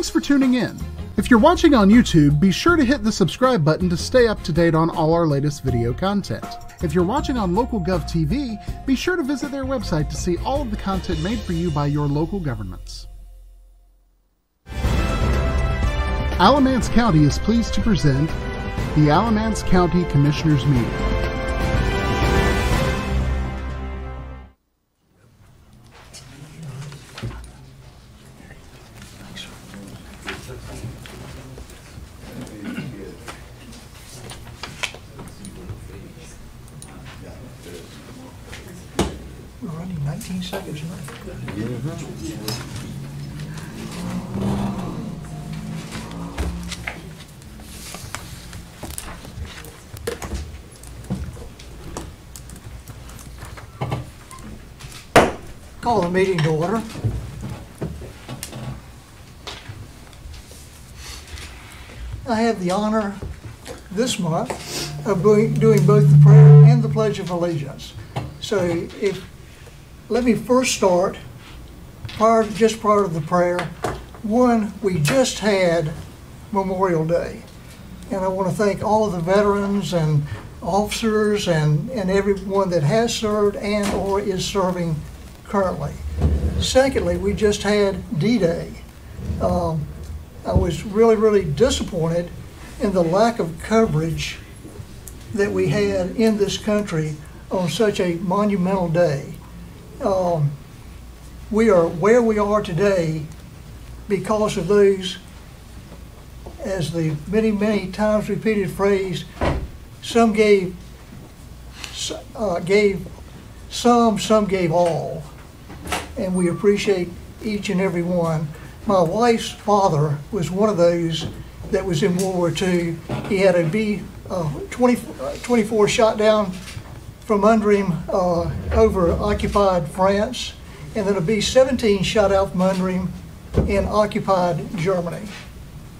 Thanks for tuning in. If you're watching on YouTube, be sure to hit the subscribe button to stay up to date on all our latest video content. If you're watching on LocalGov TV, be sure to visit their website to see all of the content made for you by your local governments. Alamance County is pleased to present the Alamance County Commissioners Meeting. The honor this month of doing both the prayer and the Pledge of Allegiance. So if, let me first start, prior, just prior to the prayer. One, we just had Memorial Day. And I want to thank all of the veterans and officers and, and everyone that has served and or is serving currently. Secondly, we just had D-Day. Um, I was really, really disappointed in the lack of coverage that we had in this country on such a monumental day. Um, we are where we are today because of those, as the many, many times repeated phrase, some gave, uh, gave some, some gave all. And we appreciate each and every one. My wife's father was one of those that was in World War II. He had a B uh, 20, uh, 24 shot down from under him uh, over occupied France, and then a B 17 shot out from under him in occupied Germany.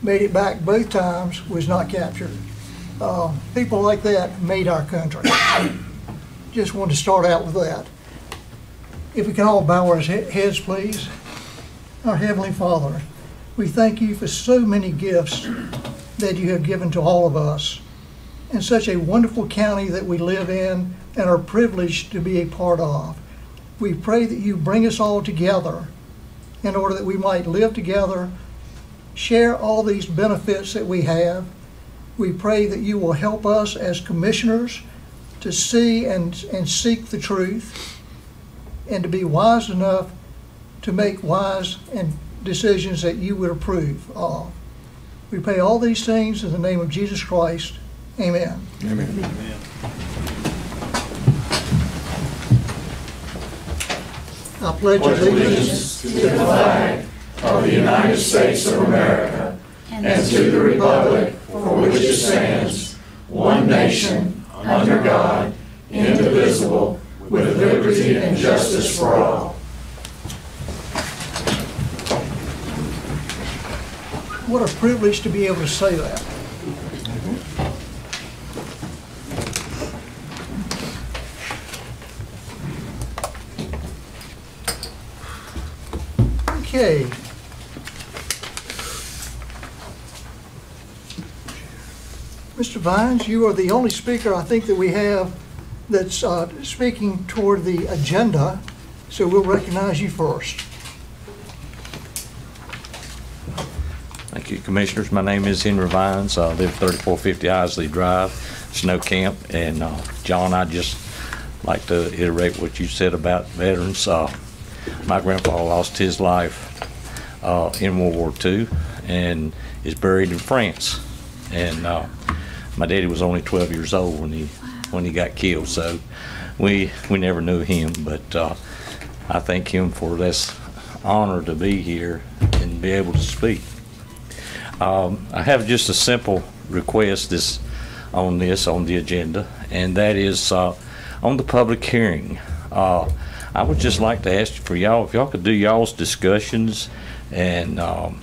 Made it back both times, was not captured. Uh, people like that made our country. Just wanted to start out with that. If we can all bow our heads, please. Our Heavenly Father, we thank you for so many gifts that you have given to all of us in such a wonderful county that we live in and are privileged to be a part of. We pray that you bring us all together in order that we might live together, share all these benefits that we have. We pray that you will help us as commissioners to see and, and seek the truth and to be wise enough to make wise and decisions that you would approve of. We pray all these things in the name of Jesus Christ. Amen. Amen. Amen. I pledge allegiance to the flag of the United States of America and to the republic for which it stands, one nation, under God, indivisible, with liberty and justice for all. What a privilege to be able to say that. Okay. Mr. Vines, you are the only speaker I think that we have that's uh, speaking toward the agenda, so we'll recognize you first. Thank you, Commissioners. My name is Henry Vines. I live 3450 Isley Drive, Snow Camp. And uh, John, I'd just like to iterate what you said about veterans. Uh, My grandpa lost his life uh, in World War II and is buried in France. And uh, my daddy was only 12 years old when he when he got killed, so we we never knew him. But uh, I thank him for this honor to be here and be able to speak. Um, I have just a simple request this, on this, on the agenda, and that is, uh, on the public hearing. Uh, I would just like to ask for y'all, if y'all could do y'all's discussions and, um,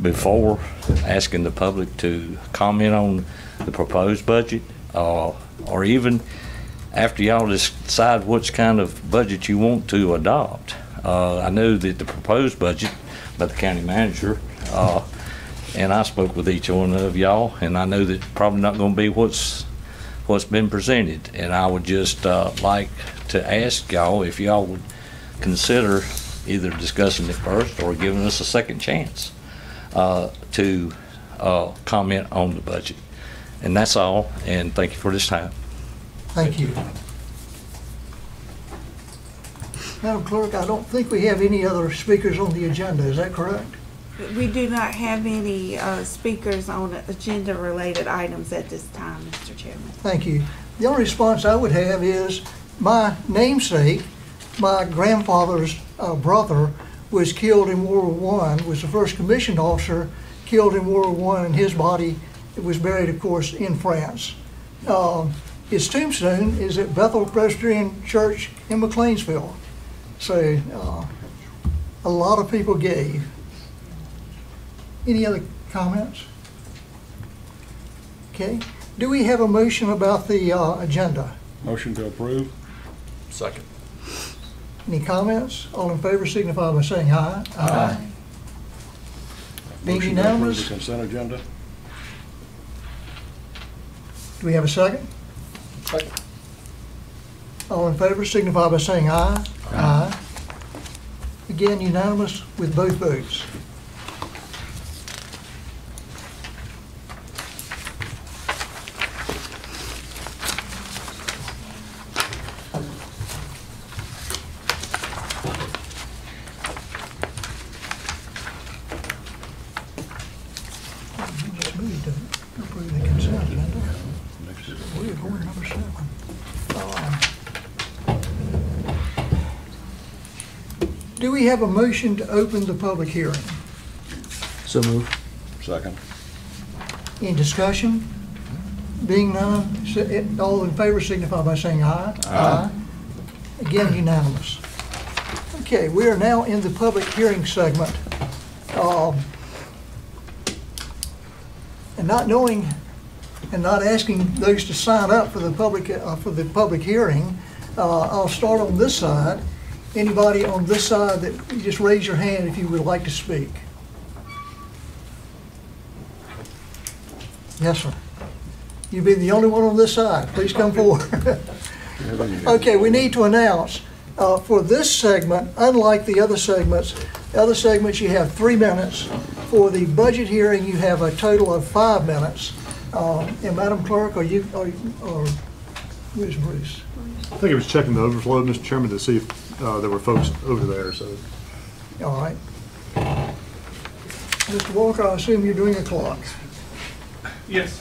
before asking the public to comment on the proposed budget, uh, or even after y'all decide which kind of budget you want to adopt. Uh, I know that the proposed budget by the county manager, Uh, and I spoke with each one of y'all, and I know that probably not gonna be what's, what's been presented. And I would just, uh, like to ask y'all if y'all would consider either discussing it first or giving us a second chance, uh, to, uh, comment on the budget. And that's all, and thank you for this time. Thank you. Madam Clerk, I don't think we have any other speakers on the agenda, is that correct? We do not have any uh, speakers on agenda-related items at this time, Mr. Chairman. Thank you. The only response I would have is, my namesake, my grandfather's uh, brother was killed in World War One, was the first commissioned officer killed in World War One, and his body was buried, of course, in France. Um, His tombstone is at Bethel Presbyterian Church in McLeansville. So, uh, a lot of people gave. Any other comments? Okay. Do we have a motion about the uh, agenda? Motion to approve? Second. Any comments? All in favor signify by saying aye. Aye. Being Motion to approve unanimous? the consent agenda? Do we have a second? All in favor signify by saying aye. Aye. Again, unanimous with both votes. Just moved to approve the consent agenda. We're going to number seven. Um, Do we have a motion to open the public hearing? So move. Second. Any discussion? Being none, eh, all in favor signify by saying aye. Aye. Again, unanimous. Okay, we are now in the public hearing segment. Um, And not knowing and not asking those to sign up for the public, uh, for the public hearing, uh, I'll start on this side. Anybody on this side that, just raise your hand if you would like to speak. Yes, sir. You've been the only one on this side. Please come forward. Okay, we need to announce, uh, for this segment, unlike the other segments, the other segments, you have three minutes. For the budget hearing, you have a total of five minutes. Uh, And Madam Clerk, are you, are you- or, where's Bruce? I think it was checking the overflow, Mr. Chairman, to see if uh, there were folks over there, so. All right. Mr. Walker, I assume you're doing the clock. Yes.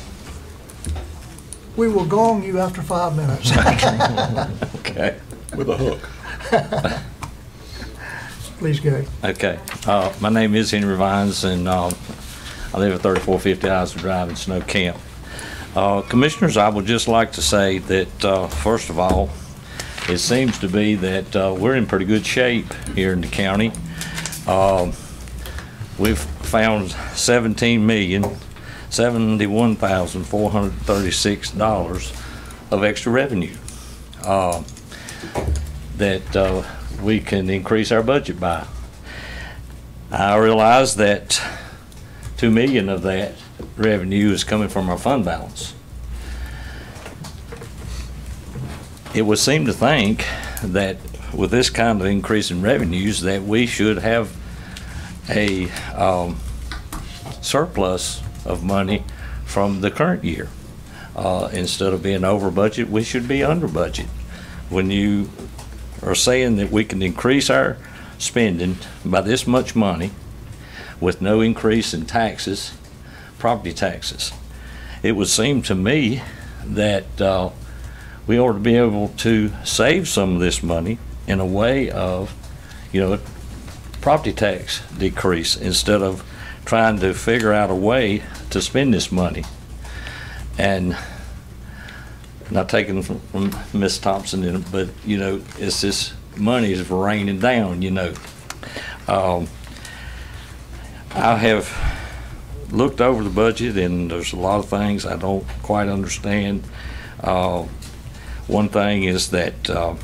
We will gong you after five minutes. Okay. With a hook. Please go. Okay, uh, my name is Henry Vines, and, um, I live at thirty-four fifty Isles Drive in Snow Camp. Uh, Commissioners, I would just like to say that, uh, first of all, it seems to be that, uh, we're in pretty good shape here in the county. Um, we've found seventeen million, seventy-one thousand, four hundred thirty-six dollars of extra revenue. Uh, that uh, we can increase our budget by. I realize that two million of that revenue is coming from our fund balance. It would seem to think that with this kind of increase in revenues, that we should have a um, surplus of money from the current year. Uh, Instead of being over budget, we should be under budget. When you are saying that we can increase our spending by this much money with no increase in taxes, property taxes. It would seem to me that uh, we ought to be able to save some of this money in a way of, you know, property tax decrease instead of trying to figure out a way to spend this money. And not taking from, from Miss Thompson but you know, it's this money is raining down. You know, um, I have looked over the budget, and there's a lot of things I don't quite understand. Uh, one thing is that uh,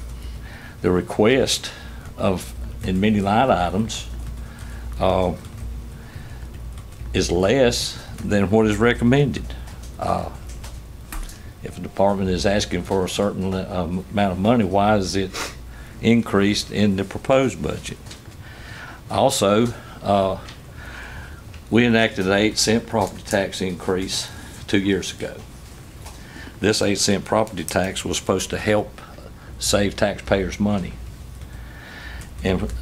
the request of in many line items uh, is less than what is recommended. Uh, If a department is asking for a certain um, amount of money, why is it increased in the proposed budget? Also, uh, we enacted an eight cent property tax increase two years ago. This eight cent property tax was supposed to help save taxpayers money. And,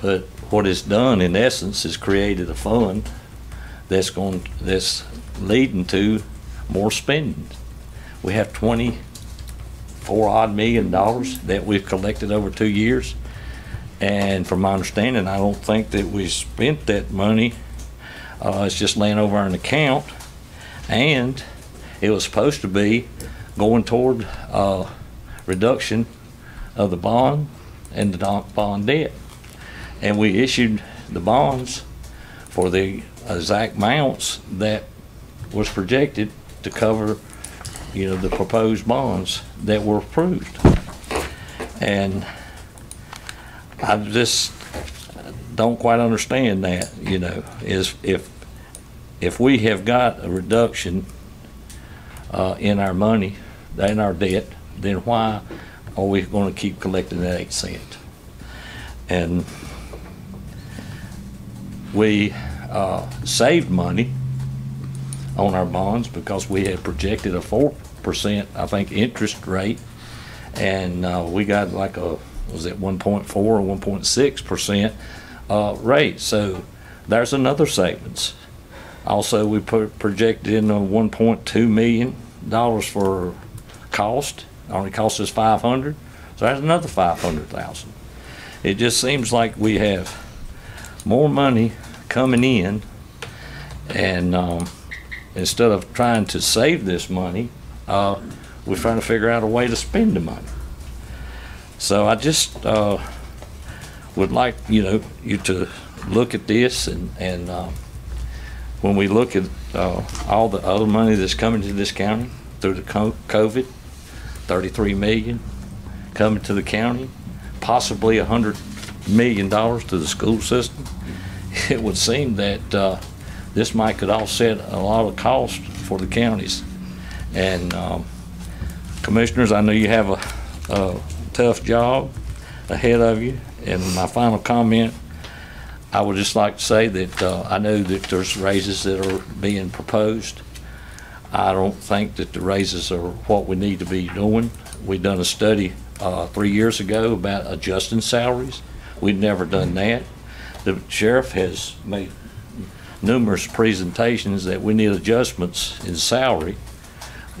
but what it's done in essence is created a fund that's going, that's leading to more spending. We have twenty-four odd million dollars that we've collected over two years. And from my understanding, I don't think that we spent that money. Uh, it's just laying over an account. And it was supposed to be going toward, uh, reduction of the bond and the bond debt. And we issued the bonds for the exact amounts that was projected to cover, you know, the proposed bonds that were approved. And I just don't quite understand that, you know, is if, if we have got a reduction uh, in our money, in our debt, then why are we gonna keep collecting that eight cent? And we uh, saved money on our bonds because we had projected a four percent, I think, interest rate. And uh, we got like a, was it one point four or one point six percent uh, rate? So there's another savings. Also, we put, projected in a one point two million dollars for cost, only cost us five hundred, so that's another five hundred thousand. It just seems like we have more money coming in, and, um, instead of trying to save this money, uh, we're trying to figure out a way to spend the money. So I just, uh, would like, you know, you to look at this and, and, um, when we look at, uh, all the other money that's coming to this county through the COVID, thirty-three million coming to the county, possibly hundred million dollars to the school system. It would seem that, uh, this might could offset a lot of cost for the counties. And, um, commissioners, I know you have a, a tough job ahead of you. And my final comment, I would just like to say that, uh, I know that there's raises that are being proposed. I don't think that the raises are what we need to be doing. We've done a study, uh, three years ago about adjusting salaries. We've never done that. The sheriff has made numerous presentations that we need adjustments in salary.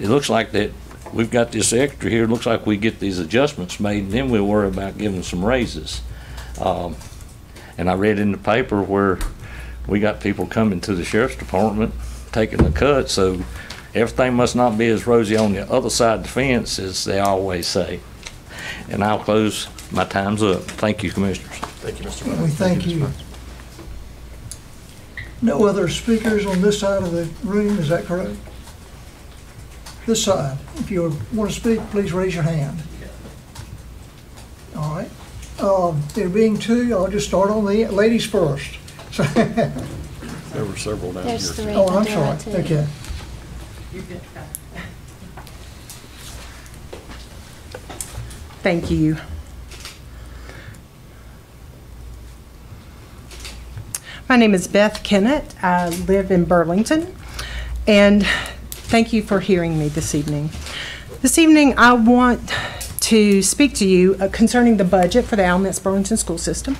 It looks like that we've got this extra here, it looks like we get these adjustments made, and then we'll worry about giving some raises. Um, and I read in the paper where we got people coming to the sheriff's department, taking the cut, so everything must not be as rosy on the other side of the fence as they always say. And I'll close, my time's up. Thank you, Commissioners. Thank you, Mr. We Bennett. thank you. No other speakers on this side of the room, is that correct? This side. If you want to speak, please raise your hand. All right. Um, There being two, I'll just start on the ladies first. So- There were several down here. There's three. Oh, I'm I'll do sorry. it too. Okay. Thank you. My name is Beth Kennett. I live in Burlington, and thank you for hearing me this evening. This evening, I want to speak to you uh, concerning the budget for the Alamance Burlington School System.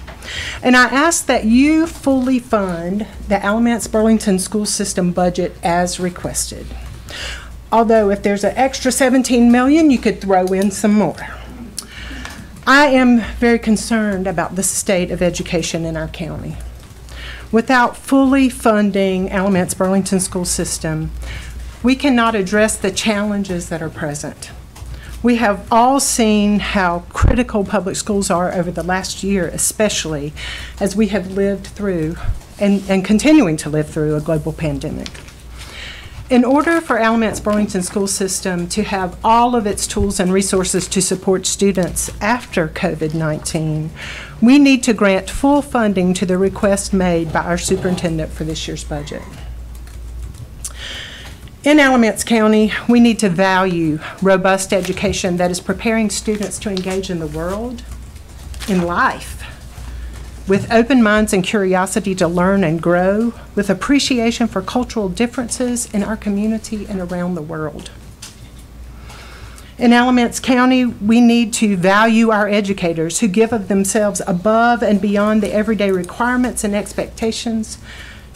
And I ask that you fully fund the Alamance Burlington School System budget as requested. Although if there's an extra 17 million, you could throw in some more. I am very concerned about the state of education in our county. Without fully funding Alamance Burlington School System, we cannot address the challenges that are present. We have all seen how critical public schools are over the last year, especially as we have lived through and, and continuing to live through a global pandemic. In order for Alamance Burlington School System to have all of its tools and resources to support students after COVID-19, we need to grant full funding to the request made by our superintendent for this year's budget. In Alamance County, we need to value robust education that is preparing students to engage in the world, in life, with open minds and curiosity to learn and grow, with appreciation for cultural differences in our community and around the world. In Alamance County, we need to value our educators who give of themselves above and beyond the everyday requirements and expectations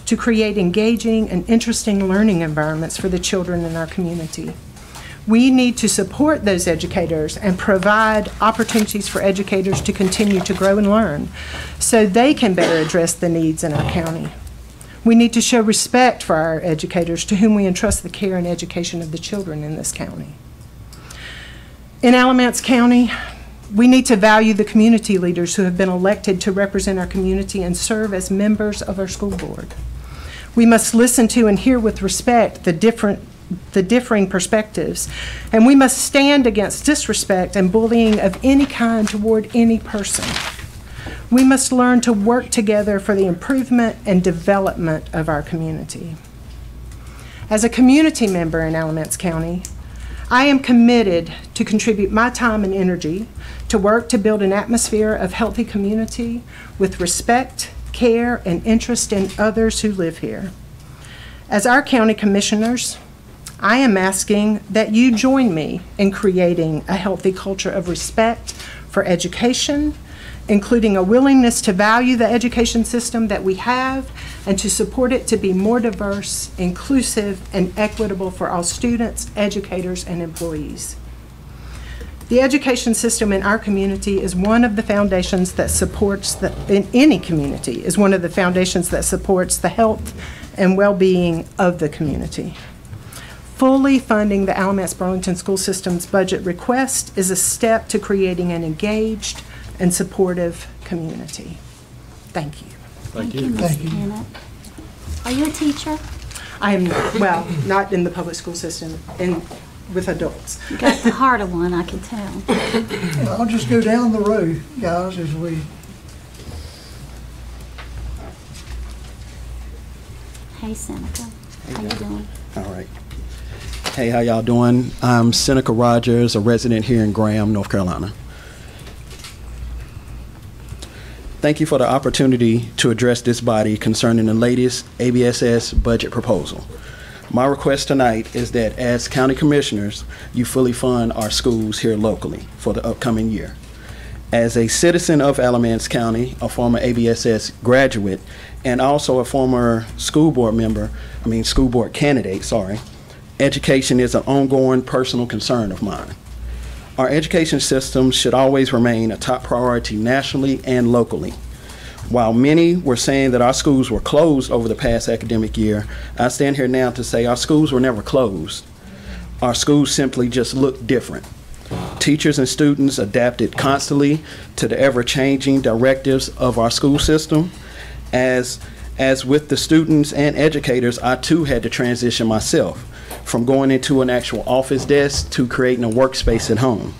to create engaging and interesting learning environments for the children in our community. We need to support those educators and provide opportunities for educators to continue to grow and learn so they can better address the needs in our county. We need to show respect for our educators to whom we entrust the care and education of the children in this county. In Alamance County, we need to value the community leaders who have been elected to represent our community and serve as members of our school board. We must listen to and hear with respect the different the differing perspectives, and we must stand against disrespect and bullying of any kind toward any person. We must learn to work together for the improvement and development of our community. As a community member in Alamance County, I am committed to contribute my time and energy to work to build an atmosphere of healthy community with respect, care, and interest in others who live here. As our county commissioners, I am asking that you join me in creating a healthy culture of respect for education, including a willingness to value the education system that we have and to support it to be more diverse, inclusive, and equitable for all students, educators, and employees. The education system in our community is one of the foundations that supports the, in any community, is one of the foundations that supports the health and well-being of the community. Fully funding the Alamance Burlington School System's budget request is a step to creating an engaged and supportive community. Thank you. Thank you. Thank Ms. you. Kennett. Are you a teacher? I am, well, not in the public school system, in, with adults. You got the heart of one, I can tell. I'll just go down the road, guys, as we, Hey, Seneca, how you doing? All right. Hey, how y'all doing? I'm Seneca Rogers, a resident here in Graham, North Carolina. Thank you for the opportunity to address this body concerning the latest ABSS budget proposal. My request tonight is that as county commissioners, you fully fund our schools here locally for the upcoming year. As a citizen of Alamance County, a former ABSS graduate, and also a former school board member, I mean, school board candidate, sorry, education is an ongoing personal concern of mine. Our education system should always remain a top priority nationally and locally. While many were saying that our schools were closed over the past academic year, I stand here now to say our schools were never closed. Our schools simply just looked different. Teachers and students adapted constantly to the ever-changing directives of our school system. As, as with the students and educators, I too had to transition myself from going into an actual office desk to creating a workspace at home.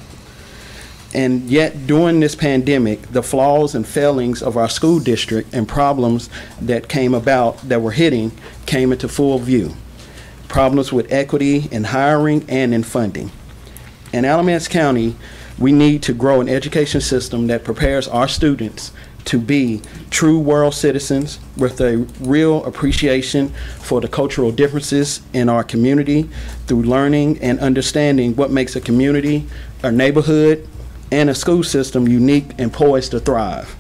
And yet, during this pandemic, the flaws and failings of our school district and problems that came about that were hitting came into full view. Problems with equity in hiring and in funding. In Alamance County, we need to grow an education system that prepares our students to be true world citizens with a real appreciation for the cultural differences in our community through learning and understanding what makes a community, a neighborhood, and a school system unique and poised to thrive.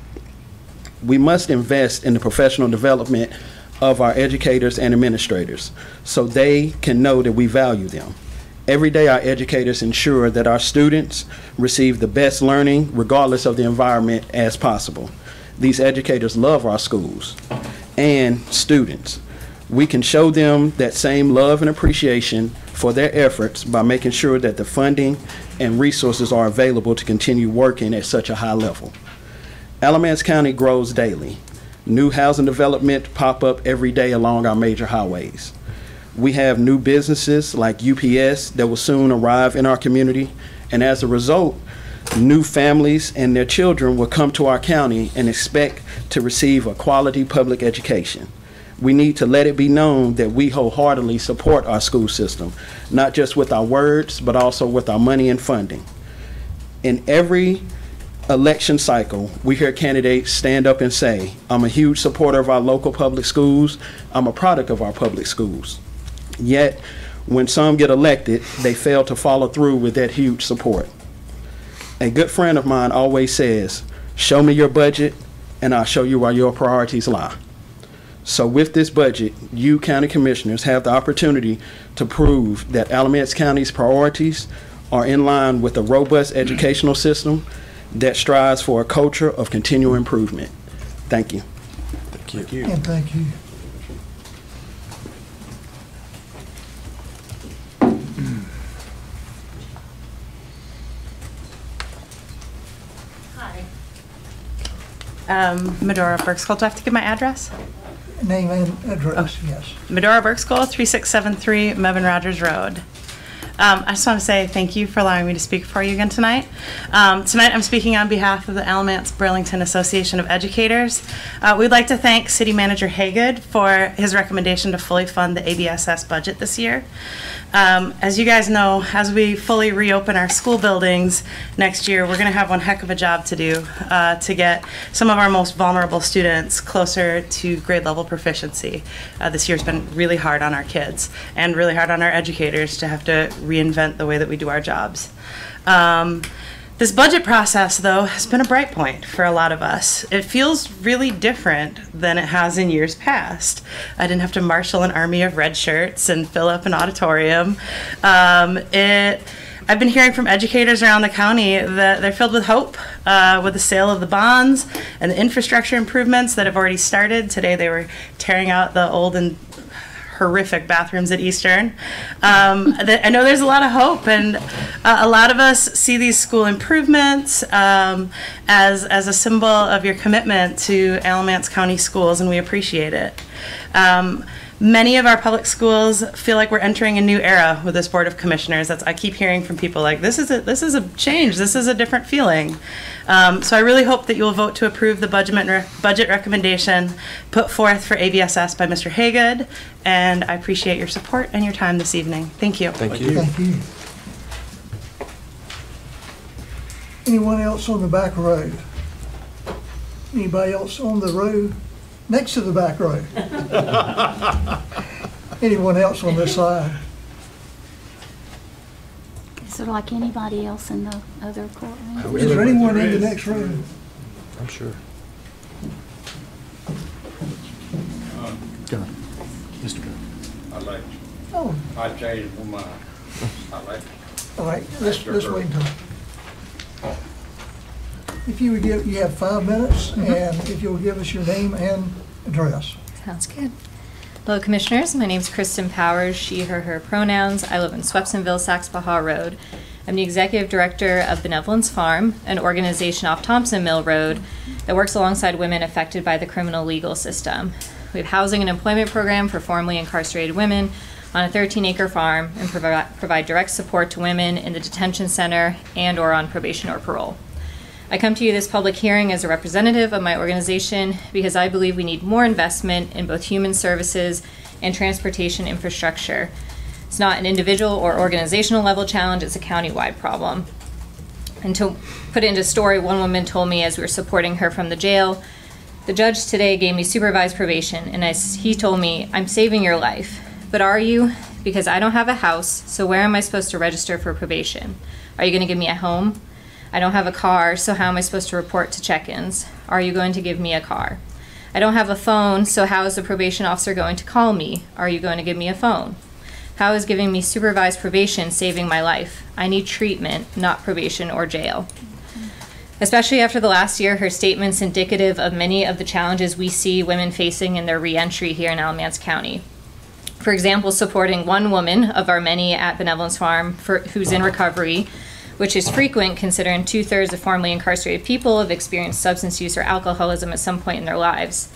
We must invest in the professional development of our educators and administrators so they can know that we value them. Every day, our educators ensure that our students receive the best learning, regardless of the environment, as possible. These educators love our schools and students. We can show them that same love and appreciation for their efforts by making sure that the funding and resources are available to continue working at such a high level. Alamance County grows daily. New housing development pop up every day along our major highways. We have new businesses like UPS that will soon arrive in our community. And as a result, new families and their children will come to our county and expect to receive a quality public education. We need to let it be known that we wholeheartedly support our school system, not just with our words, but also with our money and funding. In every election cycle, we hear candidates stand up and say, I'm a huge supporter of our local public schools, I'm a product of our public schools. Yet, when some get elected, they fail to follow through with that huge support. A good friend of mine always says, Show me your budget, and I'll show you where your priorities lie. So, with this budget, you county commissioners have the opportunity to prove that Alamance County's priorities are in line with a robust educational system that strives for a culture of continual improvement. Thank you. Thank you. And thank you. Hi. Um, Medora Burke-Scholl. Do I have to give my address? Name and address, yes. Medora Burke-Scholl, 3673 Mebane Rogers Road. Um, I just want to say thank you for allowing me to speak for you again tonight. Um, tonight, I'm speaking on behalf of the Alamance Burlington Association of Educators. Uh, we'd like to thank City Manager Hagood for his recommendation to fully fund the ABSS budget this year. Um, as you guys know, as we fully reopen our school buildings next year, we're going to have one heck of a job to do uh, to get some of our most vulnerable students closer to grade level proficiency. Uh, this year's been really hard on our kids and really hard on our educators to have to reinvent the way that we do our jobs. Um, this budget process, though, has been a bright point for a lot of us. It feels really different than it has in years past. I didn't have to marshal an army of red shirts and fill up an auditorium. Um, it. I've been hearing from educators around the county that they're filled with hope uh, with the sale of the bonds and the infrastructure improvements that have already started. Today they were tearing out the old and horrific bathrooms at Eastern. Um, I know there's a lot of hope, and uh, a lot of us see these school improvements um, as as a symbol of your commitment to Alamance County schools, and we appreciate it. Um, many of our public schools feel like we're entering a new era with this board of commissioners. That's I keep hearing from people like this is a this is a change. This is a different feeling. Um, so I really hope that you will vote to approve the budget budget recommendation put forth for ABSS by Mr. Hagood, and I appreciate your support and your time this evening. Thank you. Thank you. Thank you. Anyone else on the back row? Anybody else on the row next to the back row? Anyone else on this side? Is there like anybody else in the other courtroom? Is there anyone in the next room? I'm sure. Gunn. Mr. Gunn. I like, Oh, I changed my mind. I like, all right, let's, let's wait until. If you would give, you have five minutes, mm-hmm. and if you'll give us your name and address. Sounds good. Hello, Commissioners. My name is Kristen Powers, she, her, her pronouns. I live in Swepsonville, Saxapahaw Road. I'm the Executive Director of Benevolence Farm, an organization off Thompson Mill Road that works alongside women affected by the criminal legal system. We have housing and employment program for formerly incarcerated women on a 13-acre farm and provi- provide direct support to women in the detention center and or on probation or parole. I come to you this public hearing as a representative of my organization because I believe we need more investment in both human services and transportation infrastructure. It's not an individual or organizational level challenge, it's a countywide problem. And to put it into story, one woman told me as we were supporting her from the jail, the judge today gave me supervised probation, and as he told me, I'm saving your life. But are you? Because I don't have a house, so where am I supposed to register for probation? Are you going to give me a home? I don't have a car, so how am I supposed to report to check ins? Are you going to give me a car? I don't have a phone, so how is the probation officer going to call me? Are you going to give me a phone? How is giving me supervised probation saving my life? I need treatment, not probation or jail. Especially after the last year, her statements indicative of many of the challenges we see women facing in their reentry here in Alamance County. For example, supporting one woman of our many at Benevolence Farm for, who's in recovery, which is frequent considering two thirds of formerly incarcerated people have experienced substance use or alcoholism at some point in their lives.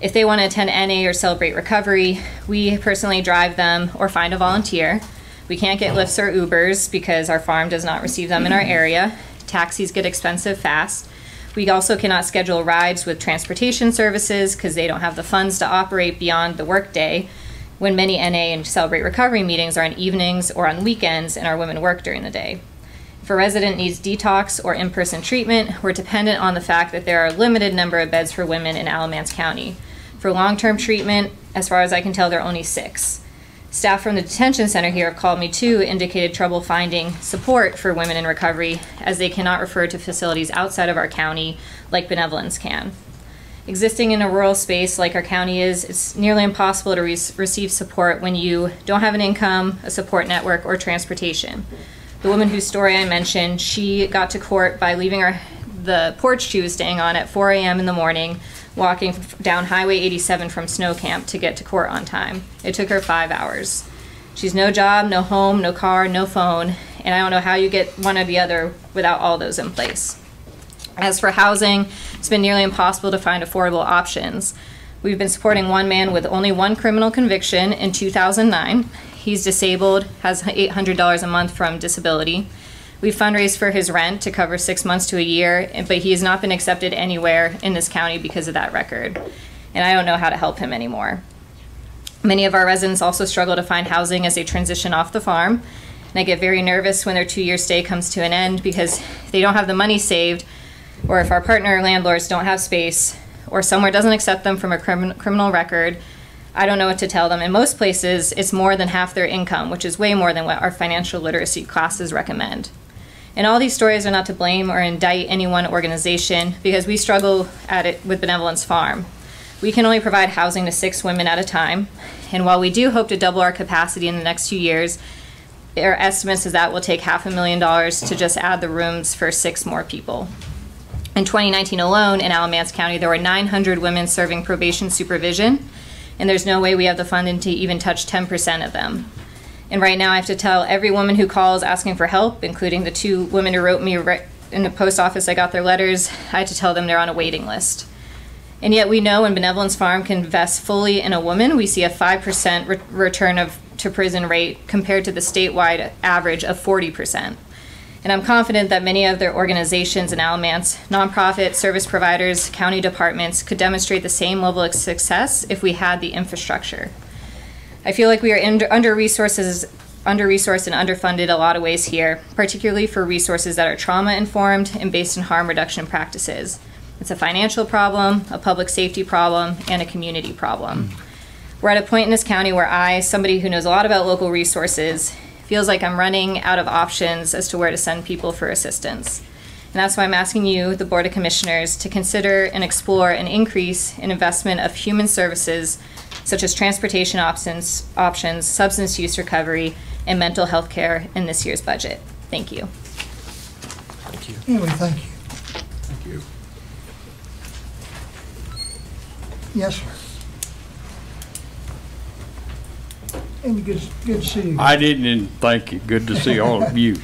If they want to attend NA or celebrate recovery, we personally drive them or find a volunteer. We can't get Lyfts or Ubers because our farm does not receive them in our area. Taxis get expensive fast. We also cannot schedule rides with transportation services because they don't have the funds to operate beyond the workday when many NA and Celebrate Recovery meetings are on evenings or on weekends and our women work during the day. If a resident needs detox or in-person treatment, we're dependent on the fact that there are a limited number of beds for women in Alamance County. For long-term treatment, as far as I can tell, there are only six. Staff from the detention center here have called me too, indicated trouble finding support for women in recovery as they cannot refer to facilities outside of our county like Benevolence can. Existing in a rural space like our county is, it's nearly impossible to re- receive support when you don't have an income, a support network, or transportation. The woman whose story I mentioned, she got to court by leaving her the porch she was staying on at 4 a.m. in the morning, walking down Highway 87 from snow camp to get to court on time. It took her five hours. She's no job, no home, no car, no phone, and I don't know how you get one or the other without all those in place. As for housing, it's been nearly impossible to find affordable options. We've been supporting one man with only one criminal conviction in 2009. He's disabled, has $800 a month from disability. We fundraised for his rent to cover six months to a year, but he has not been accepted anywhere in this county because of that record. And I don't know how to help him anymore. Many of our residents also struggle to find housing as they transition off the farm. And I get very nervous when their two year stay comes to an end because they don't have the money saved, or if our partner landlords don't have space, or somewhere doesn't accept them from a crimin- criminal record, I don't know what to tell them. In most places, it's more than half their income, which is way more than what our financial literacy classes recommend. And all these stories are not to blame or indict any one organization because we struggle at it with Benevolence Farm. We can only provide housing to six women at a time. And while we do hope to double our capacity in the next few years, our estimates is that will take half a million dollars to just add the rooms for six more people. In 2019 alone, in Alamance County, there were 900 women serving probation supervision, and there's no way we have the funding to even touch 10% of them. And right now, I have to tell every woman who calls asking for help, including the two women who wrote me right in the post office, I got their letters, I had to tell them they're on a waiting list. And yet, we know when Benevolence Farm can invest fully in a woman, we see a 5% re- return of, to prison rate compared to the statewide average of 40%. And I'm confident that many other organizations in Alamance, nonprofit, service providers, county departments could demonstrate the same level of success if we had the infrastructure. I feel like we are under resources, under resourced and underfunded a lot of ways here, particularly for resources that are trauma informed and based in harm reduction practices. It's a financial problem, a public safety problem, and a community problem. We're at a point in this county where I, somebody who knows a lot about local resources, feels like I'm running out of options as to where to send people for assistance. And that's why I'm asking you, the Board of Commissioners, to consider and explore an increase in investment of human services such as transportation options, options, substance use recovery, and mental health care in this year's budget. Thank you. Thank Anyway, thank you. Thank you. Yes, sir. And good, good to see you. I didn't, in- thank you, good to see all of you.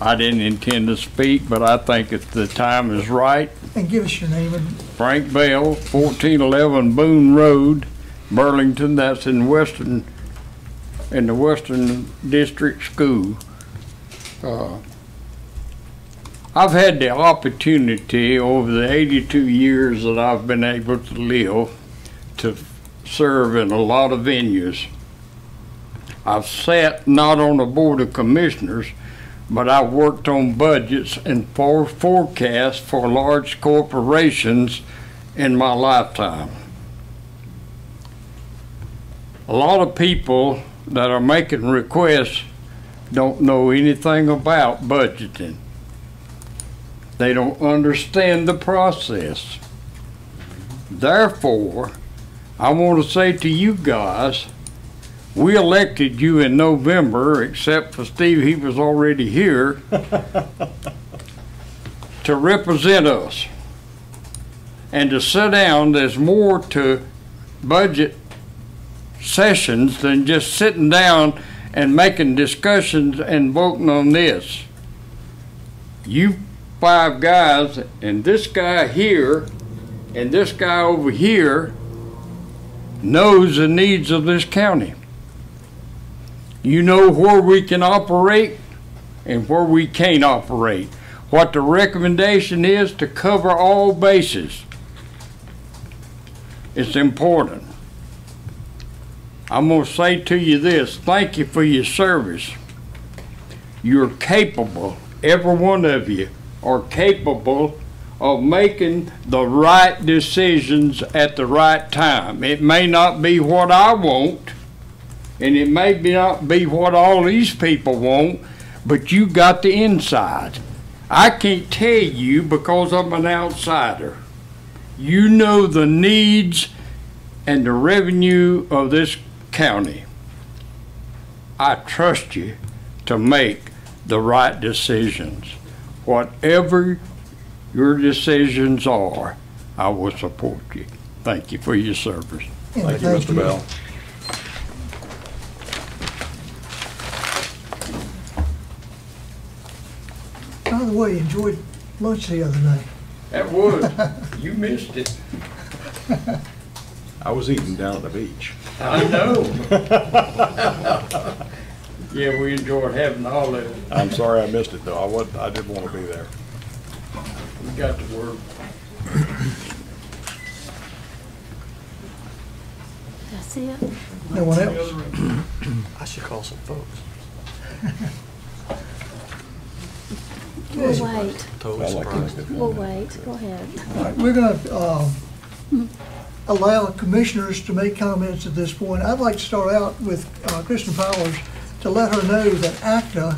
I didn't intend to speak, but I think if the time is right, And give us your name and Frank Bell, fourteen eleven Boone Road, Burlington, that's in western, in the Western District School. Uh, I've had the opportunity over the eighty-two years that I've been able to live to serve in a lot of venues. I've sat not on the Board of Commissioners, but I've worked on budgets and for forecasts for large corporations in my lifetime. A lot of people that are making requests don't know anything about budgeting. They don't understand the process. Therefore, I want to say to you guys, we elected you in November, except for Steve, he was already here, to represent us. And to sit down, there's more to budget sessions than just sitting down and making discussions and voting on this. You five guys and this guy here and this guy over here knows the needs of this county. You know where we can operate and where we can't operate. What the recommendation is to cover all bases. It's important. I'm gonna say to you this, thank you for your service. You're capable, every one of you are capable of making the right decisions at the right time. It may not be what I want, and it may be not be what all these people want, but you got the inside. I can't tell you because I'm an outsider. You know the needs and the revenue of this county. I trust you to make the right decisions. Whatever your decisions are, I will support you. Thank you for your service. Thank you, Mr. Bell. Way, enjoyed lunch the other night. That was, you missed it. I was eating down at the beach. I know. Yeah, we enjoyed having all of it. I'm sorry I missed it, though. I was, I didn't want to be there. We got to work. That's it. No one else? I should call some folks. We'll wait. Totally surprised. We'll wait. Go ahead. We're going to allow commissioners to make comments at this point. I'd like to start out with uh, Kristen Powers to let her know that ACTA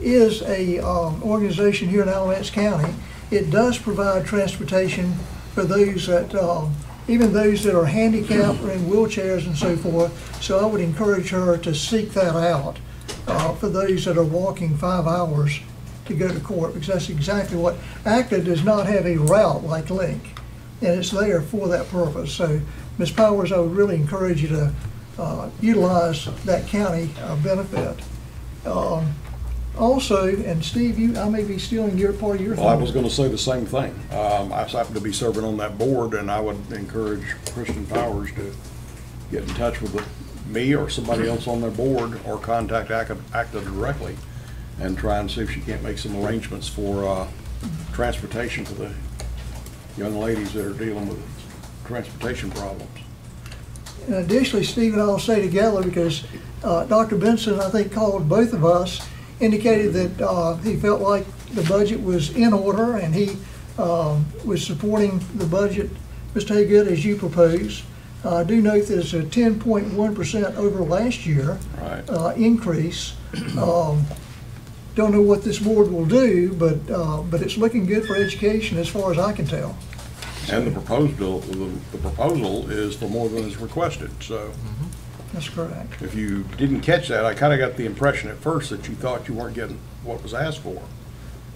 is a um, organization here in Alamance County. It does provide transportation for those that, um, even those that are handicapped or in wheelchairs and so forth. So I would encourage her to seek that out uh, for those that are walking five hours to go to court, because that's exactly what, ACTA does not have a route like Link, and it's there for that purpose. So, Ms. Powers, I would really encourage you to uh, utilize that county uh, benefit. Um, Also, and Steve, you, I may be stealing your, part of your Well, I was going to say the same thing. Um, I happen to be serving on that board, and I would encourage Kristen Powers to get in touch with the- me or somebody else on their board, or contact ACTA ACTA directly, and try and see if she can't make some arrangements for uh, transportation for the young ladies that are dealing with transportation problems. And additionally, Steve and I will say together, because uh, Dr. Benson, I think, called both of us, indicated that uh, he felt like the budget was in order, and he um, was supporting the budget, Mr. Hagood, as you propose. Uh, I do note that it's a 10.1% over last year Right. uh, increase. Um, Don't know what this board will do, but, uh, but it's looking good for education as far as I can tell. And the proposed bill, the the proposal is for more than is requested, so That's correct. if you didn't catch that, I kind of got the impression at first that you thought you weren't getting what was asked for.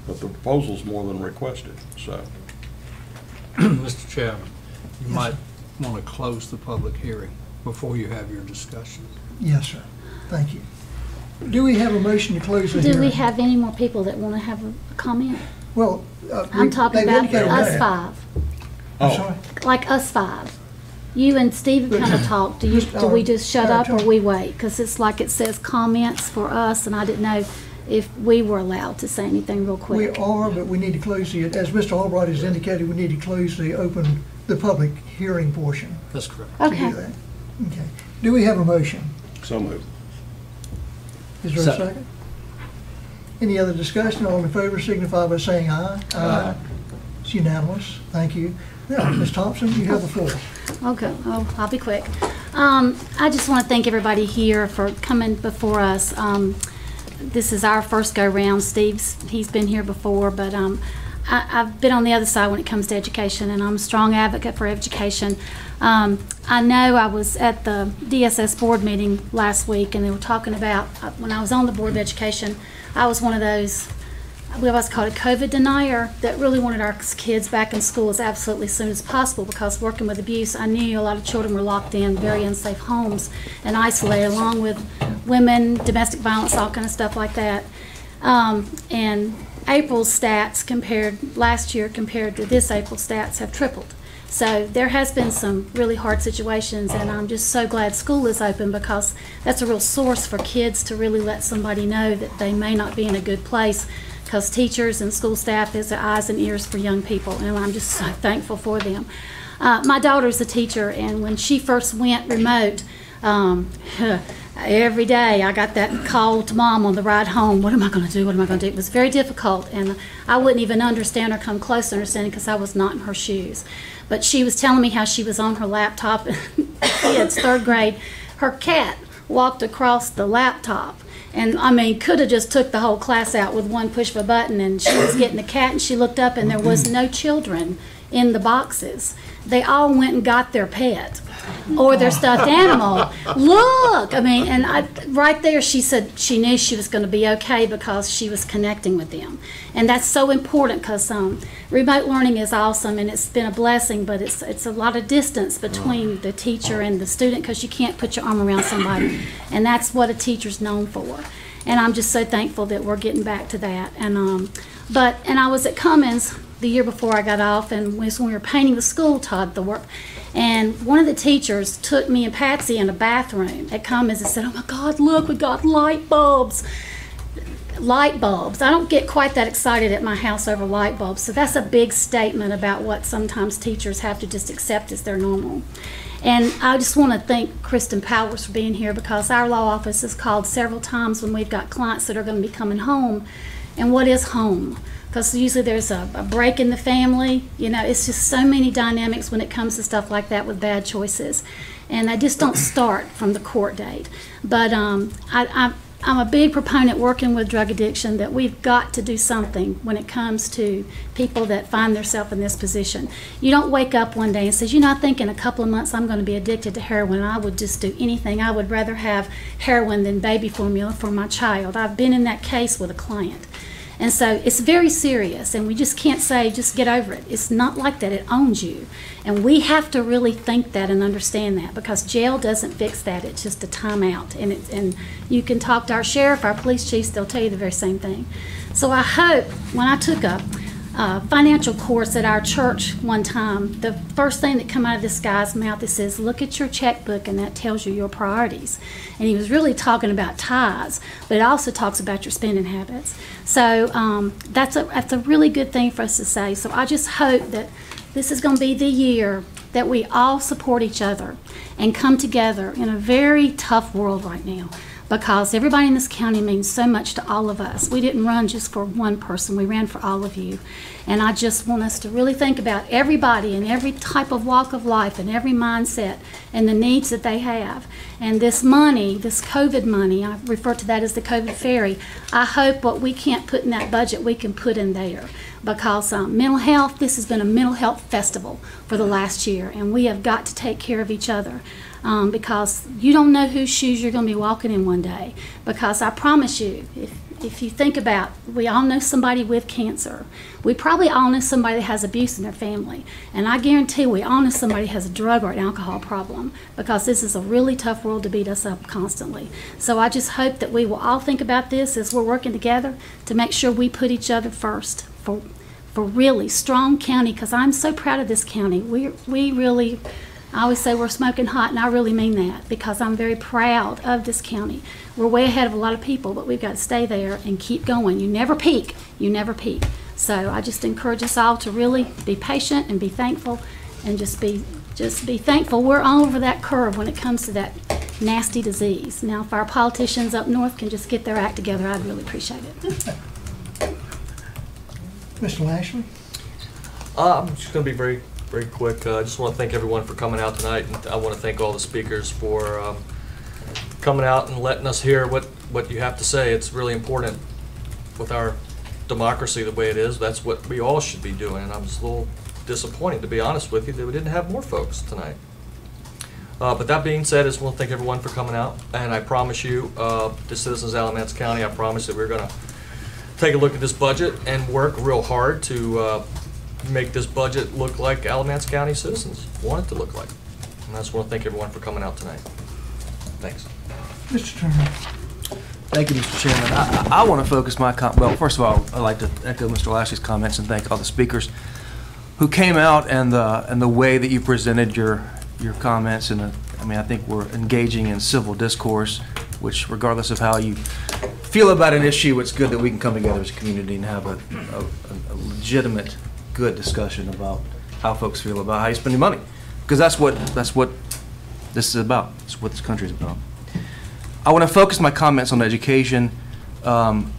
But the proposal's more than requested, so. Mr. Chairman, you Yes, might want to close the public hearing before you have your discussion. Yes, sir. Thank you. Do we have a motion to close the Do hearing? we have any more people that want to have a a comment? Well, uh, we- I'm talking they've about indicated us that. five, I'm Oh. sorry. like us five. You and Steve have kind of talked. Do you, do we just shut up or we wait? Because it's like it says comments for us, and I didn't know if we were allowed to say anything real quick. We quick. are, but we need to close the, as Mr. Albright has indicated, we need to close the open, the public hearing portion That's correct. to Okay. do that. Okay. Do we have a motion? So moved. Is there a Second. second? Any other discussion? All in favor signify by saying aye. Aye. It's unanimous. Thank you. Now, Ms. Thompson, you have the floor. Okay, oh, I'll be quick. Um, I just want to thank everybody here for coming before us. Um, this is our first go-round. Steve's, he's been here before, but, um, I, I've been on the other side when it comes to education, and I'm a strong advocate for education. Um, I know I was at the DSS board meeting last week, and they were talking about, uh, when I was on the Board of Education, I was one of those we always called it COVID denier, that really wanted our kids back in school as absolutely soon as possible because working with abuse, I knew a lot of children were locked in very unsafe homes and isolated, along with women, domestic violence, all kind of stuff like that. Um, and April's stats compared last year compared to this April stats have tripled. So there has been some really hard situations, and I'm just so glad school is open because that's a real source for kids to really let somebody know that they may not be in a good place because teachers and school staff is the eyes and ears for young people, and I'm just so thankful for them. Uh, my daughter's a teacher, and when she first went remote, um, every day I got that call to mom on the ride home. What am I going to do? What am I going to do? It was very difficult, and I wouldn't even understand or come close to understanding because I was not in her shoes. But she was telling me how she was on her laptop. Kids, third grade, her cat walked across the laptop. And I mean, could have just took the whole class out with one push of a button. And she was getting the cat, and she looked up, and there was no children in the boxes. They all went and got their pet or their stuffed animal. Look, I mean, and I, right there, she said she knew she was going to be okay because she was connecting with them, and that's so important because um, remote learning is awesome and it's been a blessing, but it's it's a lot of distance between the teacher and the student because you can't put your arm around somebody, and that's what a teacher's known for. And I'm just so thankful that we're getting back to that. And um, but and I was at Cummings the year before I got off, and was when we were painting the school, Todd Thorpe. And one of the teachers took me and Patsy in a bathroom at Cummings and said, Oh my God, look, we got light bulbs. Light bulbs. I don't get quite that excited at my house over light bulbs. So that's a big statement about what sometimes teachers have to just accept as their normal. And I just want to thank Kristen Powers for being here because our law office has called several times when we've got clients that are going to be coming home. And what is home? Because usually there's a, a, break in the family. You know, it's just so many dynamics when it comes to stuff like that with bad choices. And they just don't start from the court date. But um, I, I, I'm a big proponent working with drug addiction that we've got to do something when it comes to people that find themselves in this position. You don't wake up one day and say, you know, I think in a couple of months I'm going to be addicted to heroin. I would just do anything. I would rather have heroin than baby formula for my child. I've been in that case with a client. And so it's very serious, and we just can't say, just get over it. It's not like that, it owns you. And we have to really think that and understand that because jail doesn't fix that, it's just a timeout. And, it, and you can talk to our sheriff, our police chiefs, they'll tell you the very same thing. So I hope when I took up uh, financial course at our church one time, the first thing that come out of this guy's mouth is says, "Look at your checkbook, and that tells you your priorities." And he was really talking about tithes, but it also talks about your spending habits. So um, that's a that's a really good thing for us to say. So I just hope that this is going to be the year that we all support each other and come together in a very tough world right now because everybody in this county means so much to all of us. We didn't run just for one person, we ran for all of you. And I just want us to really think about everybody and every type of walk of life and every mindset and the needs that they have. And this money, this COVID money, I refer to that as the COVID ferry, I hope what we can't put in that budget, we can put in there. Because um, mental health, this has been a mental health festival for the last year, and we have got to take care of each other um, because you don't know whose shoes you're going to be walking in one day. Because I promise you, if, if you think about, we all know somebody with cancer. We probably all know somebody that has abuse in their family. And I guarantee we all know somebody has a drug or an alcohol problem because this is a really tough world to beat us up constantly. So I just hope that we will all think about this as we're working together to make sure we put each other first for, for really strong county because I'm so proud of this county. We, we really I always say we're smoking hot, and I really mean that because I'm very proud of this county. We're way ahead of a lot of people, but we've got to stay there and keep going. You never peak. You never peak. So I just encourage us all to really be patient and be thankful, and just be just be thankful. We're all over that curve when it comes to that nasty disease. Now, if our politicians up north can just get their act together, I'd really appreciate it. Mr. Lashley? Uh, I'm just going to be very very quick. Uh, I just want to thank everyone for coming out tonight, and I want to thank all the speakers for um, coming out and letting us hear what, what you have to say. It's really important with our democracy the way it is. That's what we all should be doing, and I'm just a little disappointed, to be honest with you, that we didn't have more folks tonight. Uh, but that being said, I just want to thank everyone for coming out, and I promise you, uh, the citizens of Alamance County, I promise that we're going to take a look at this budget and work real hard to uh, make this budget look like Alamance County citizens want it to look like. And I just want to thank everyone for coming out tonight. Thanks. Mr. Turner. Thank you, Mr. Chairman. I, I, I want to focus my, com well, first of all, I'd like to echo Mr. Lashley's comments and thank all the speakers. who came out and the, and the way that you presented your, your comments and, uh, I mean, I think we're engaging in civil discourse, which regardless of how you feel about an issue, it's good that we can come together as a community and have a, a, a legitimate, good discussion about how folks feel about how you spend your money. Because that's what, that's what this is about. It's what this country is about. I want to focus my comments on education. Um,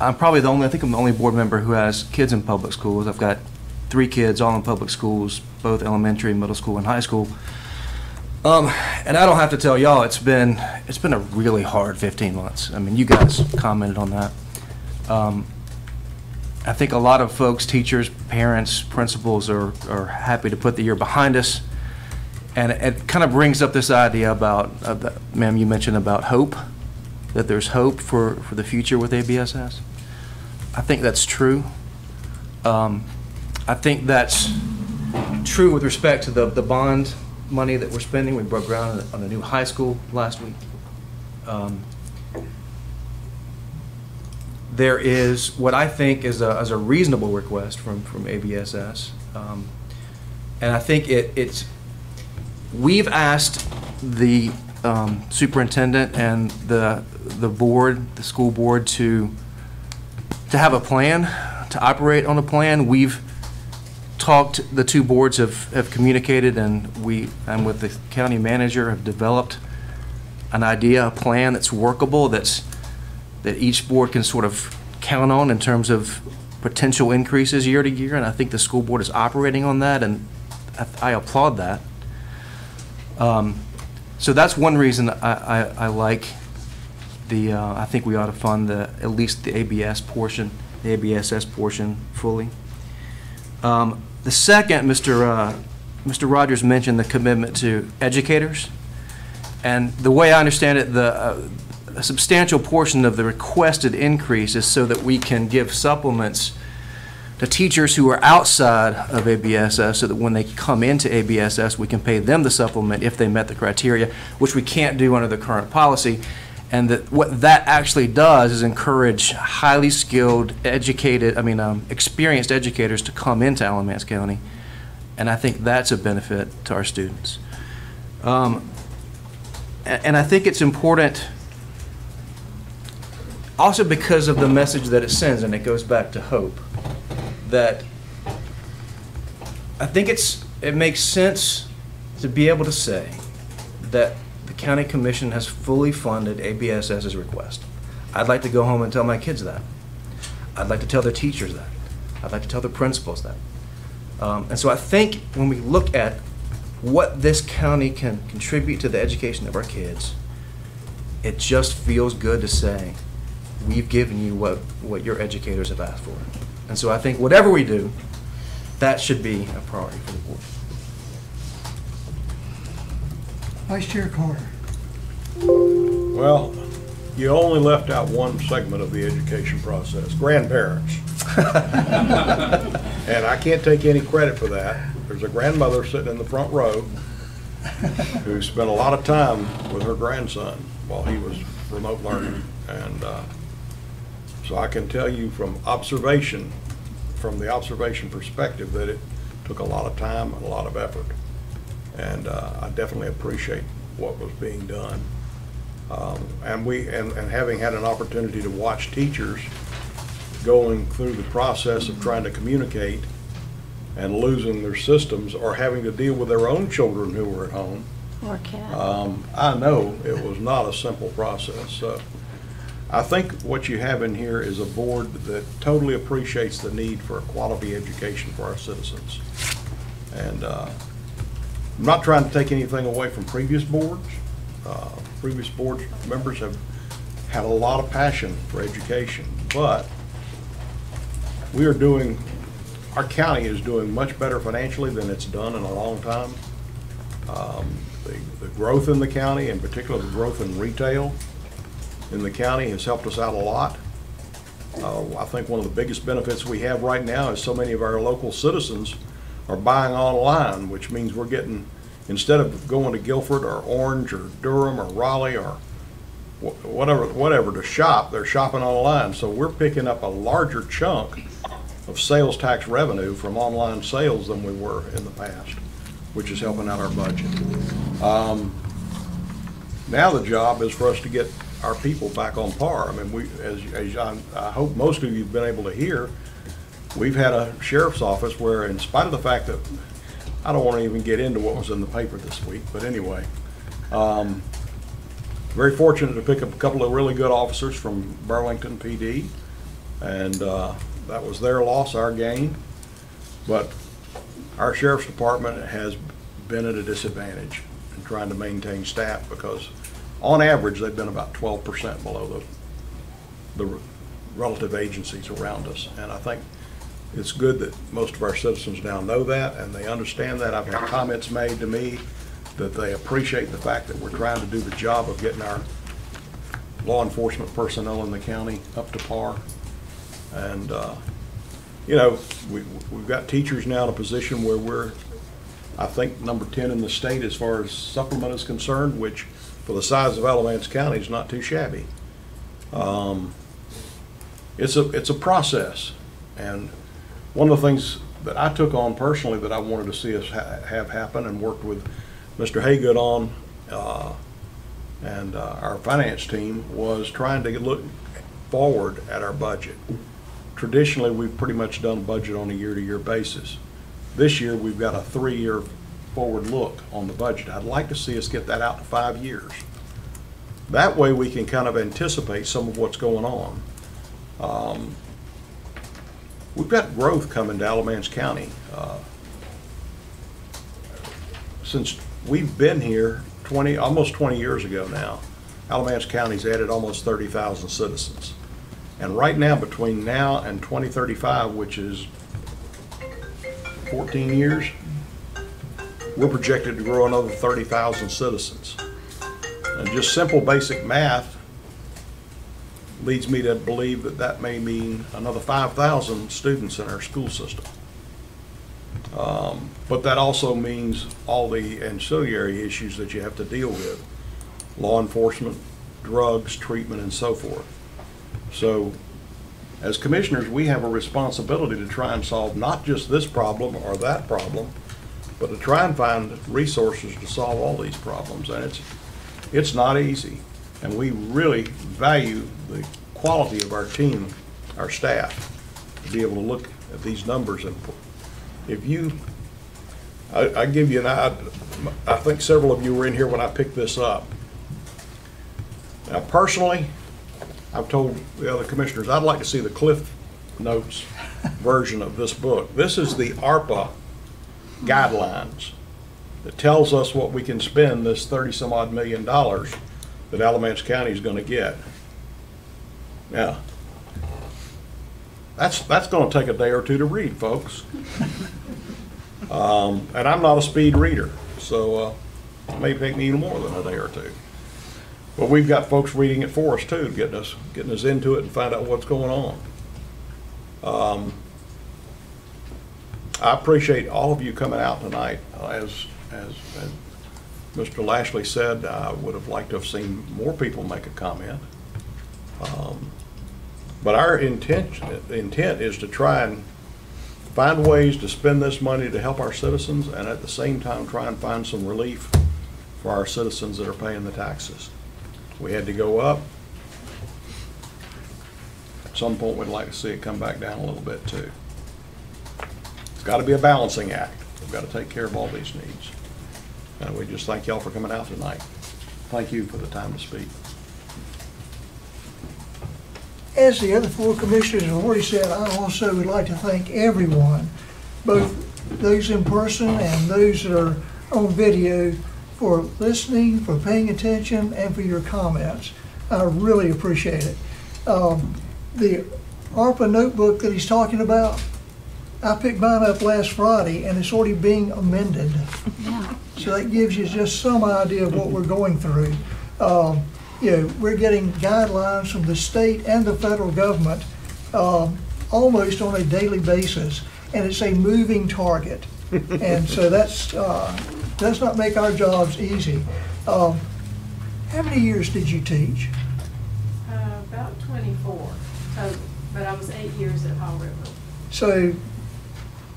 I'm probably the only, I think I'm the only board member who has kids in public schools. I've got three kids, all in public schools, both elementary, middle school, and high school. Um, and I don't have to tell y'all, it's been, it's been a really hard 15 months. I mean, you guys commented on that. Um, I think a lot of folks, teachers, parents, principals are, are happy to put the year behind us. And it, it kind of brings up this idea about, ma'am, you mentioned about hope, that there's hope for, for the future with ABSS. I think that's true. Um, I think that's true with respect to the, the bond money that we're spending. We broke ground on a- on a new high school last week. Um, There is what I think is a, is a reasonable request from, from ABSS. Um, And I think it, it's, we've asked the um, superintendent and the, the board, the school board to, to have a plan, to operate on a plan. We've talked, the two boards have, have communicated, and we, and with the county manager, have developed an idea, a plan that's workable, that's, that each board can sort of count on in terms of potential increases year to year, and I think the school board is operating on that, and I I applaud that. Um, So that's one reason I, I, I like the, uh, I think we ought to fund the, at least the ABS portion, the ABSS portion fully. Um, The second, Mr. uh, Mr. Rogers mentioned the commitment to educators. And the way I understand it, the, uh, a substantial portion of the requested increase is so that we can give supplements to teachers who are outside of ABSS, so that when they come into ABSS, we can pay them the supplement if they met the criteria, which we can't do under the current policy. And that, what that actually does is encourage highly skilled, educated, I mean, um, experienced educators to come into Alamance County. And I think that's a benefit to our students. Um, And I think it's important, also because of the message that it sends, and it goes back to hope, that I think it's, it makes sense to be able to say that the county commission has fully funded ABSS's request. I'd like to go home and tell my kids that. I'd like to tell their teachers that. I'd like to tell their principals that. Um, And so I think when we look at what this county can contribute to the education of our kids, it just feels good to say, we've given you what, what your educators have asked for. And so I think whatever we do, that should be a priority for the board. Vice Chair Carter. Well, you only left out one segment of the education process, grandparents. And I can't take any credit for that. There's a grandmother sitting in the front row who spent a lot of time with her grandson while he was remote learning. And uh, so I can tell you from observation, from the observation perspective, that it took a lot of time and a lot of effort. And uh, I definitely appreciate what was being done. Um, And we, and, and having had an opportunity to watch teachers going through the process of trying to communicate and losing their systems or having to deal with their own children who were at home, Or cat. um, I know it was not a simple process. So I think what you have in here is a board that totally appreciates the need for a quality education for our citizens. And uh, I'm not trying to take anything away from previous boards. Uh, Previous board members have had a lot of passion for education, but we are doing, our county is doing much better financially than it's done in a long time. Um, The the growth in the county, in particular the growth in retail in the county has helped us out a lot. Uh, I think one of the biggest benefits we have right now is so many of our local citizens are buying online, which means we're getting, instead of going to Guilford or Orange or Durham or Raleigh or wh- whatever, whatever to shop, they're shopping online. So we're picking up a larger chunk of sales tax revenue from online sales than we were in the past, which is helping out our budget. Um, Now the job is for us to get our people back on par. I mean, we, as, as I I hope most of you've been able to hear, we've had a sheriff's office where in spite of the fact that, I don't want to even get into what was in the paper this week, but anyway, um, very fortunate to pick up a couple of really good officers from Burlington PD, and uh, that was their loss, our gain. But our sheriff's department has been at a disadvantage in trying to maintain staff because on average, they've been about twelve percent below the, the relative agencies around us. And I think it's good that most of our citizens now know that and they understand that. I've had comments made to me that they appreciate the fact that we're trying to do the job of getting our law enforcement personnel in the county up to par. And, uh, you know, we, we've got teachers now in a position where we're, I think, number 10 in the state as far as supplement is concerned, which for the size of Alamance County is not too shabby. Um, It's a, it's a process. And one of the things that I took on personally that I wanted to see us ha- have happen and worked with Mr. Hagood on, uh, and uh, our finance team was trying to look forward at our budget. Traditionally, we've pretty much done budget on a year-to-year basis. This year, we've got a three-year forward look on the budget. I'd like to see us get that out to five years. That way, we can kind of anticipate some of what's going on. Um, We've got growth coming to Alamance County. Uh, Since we've been here 20, almost 20 years ago now, Alamance County's added almost 30,000 citizens. And right now, between now and 2035, which is 14 years, we're projected to grow another 30,000 citizens. And just simple basic math leads me to believe that that may mean another 5,000 students in our school system. Um, But that also means all the ancillary issues that you have to deal with, law enforcement, drugs, treatment, and so forth. So as commissioners, we have a responsibility to try and solve not just this problem or that problem, but to try and find resources to solve all these problems. And it's, it's not easy. And we really value the quality of our team, our staff, to be able to look at these numbers. And if you, I, I give you an, I, I think several of you were in here when I picked this up. Now, personally, I've told the other commissioners, I'd like to see the Cliff Notes version of this book. This is the ARPA guidelines that tells us what we can spend this thirty-some odd million dollars that Alamance County is gonna get. Now, that's, that's gonna take a day or two to read, folks. Um, and I'm not a speed reader, so, uh, it may take me more than a day or two. But we've got folks reading it for us too, getting us, getting us into it and find out what's going on. Um, I appreciate all of you coming out tonight. Uh, As, as, as Mr. Lashley said, I would have liked to have seen more people make a comment. Um, But our intent, intent is to try and find ways to spend this money to help our citizens and at the same time try and find some relief for our citizens that are paying the taxes. We had to go up. At some point, we'd like to see it come back down a little bit too. Got to be a balancing act. We've got to take care of all these needs. And we just thank y'all for coming out tonight. Thank you for the time to speak. As the other four commissioners have already said, I also would like to thank everyone, both those in person and those that are on video, for listening, for paying attention, and for your comments. I really appreciate it. Um, The ARPA notebook that he's talking about, I picked mine up last Friday, and it's already being amended. Yeah. So that gives you just some idea of what we're going through. Um, You know, we're getting guidelines from the state and the federal government um, almost on a daily basis, and it's a moving target. And so that's, uh, does not make our jobs easy. Um, How many years did you teach? Uh, about twenty-four, total, but I was eight years at Haw River. So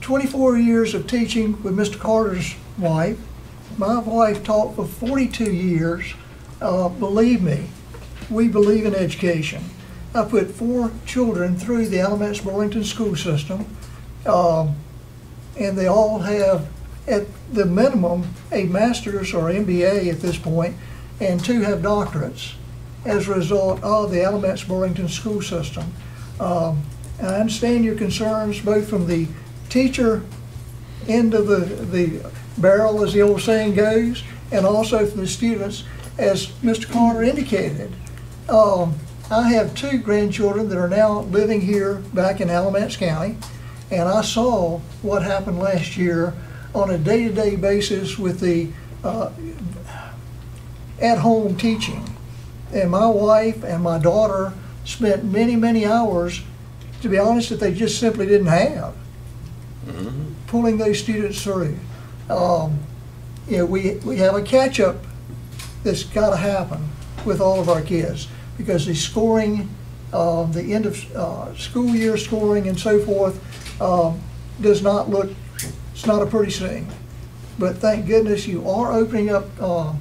24 years of teaching with Mr. Carter's wife. My wife taught for 42 years. Uh, believe me, we believe in education. I put four children through the Alamance Burlington school system, um, and they all have, at the minimum, a master's or MBA at this point, and two have doctorates as a result of the Alamance Burlington school system. Um, I understand your concerns both from the teacher end of the, the barrel, as the old saying goes, and also from the students, as Mr. Carter indicated. Um, I have two grandchildren that are now living here back in Alamance County, and I saw what happened last year on a day-to-day basis with the uh, at-home teaching. And my wife and my daughter spent many, many hours, to be honest, that they just simply didn't have, pulling those students through. Um, you know, we, we have a catch-up that's got to happen with all of our kids because the scoring, uh, the end of uh, school year scoring and so forth um, does not look, it's not a pretty thing. But thank goodness you are opening up, uh,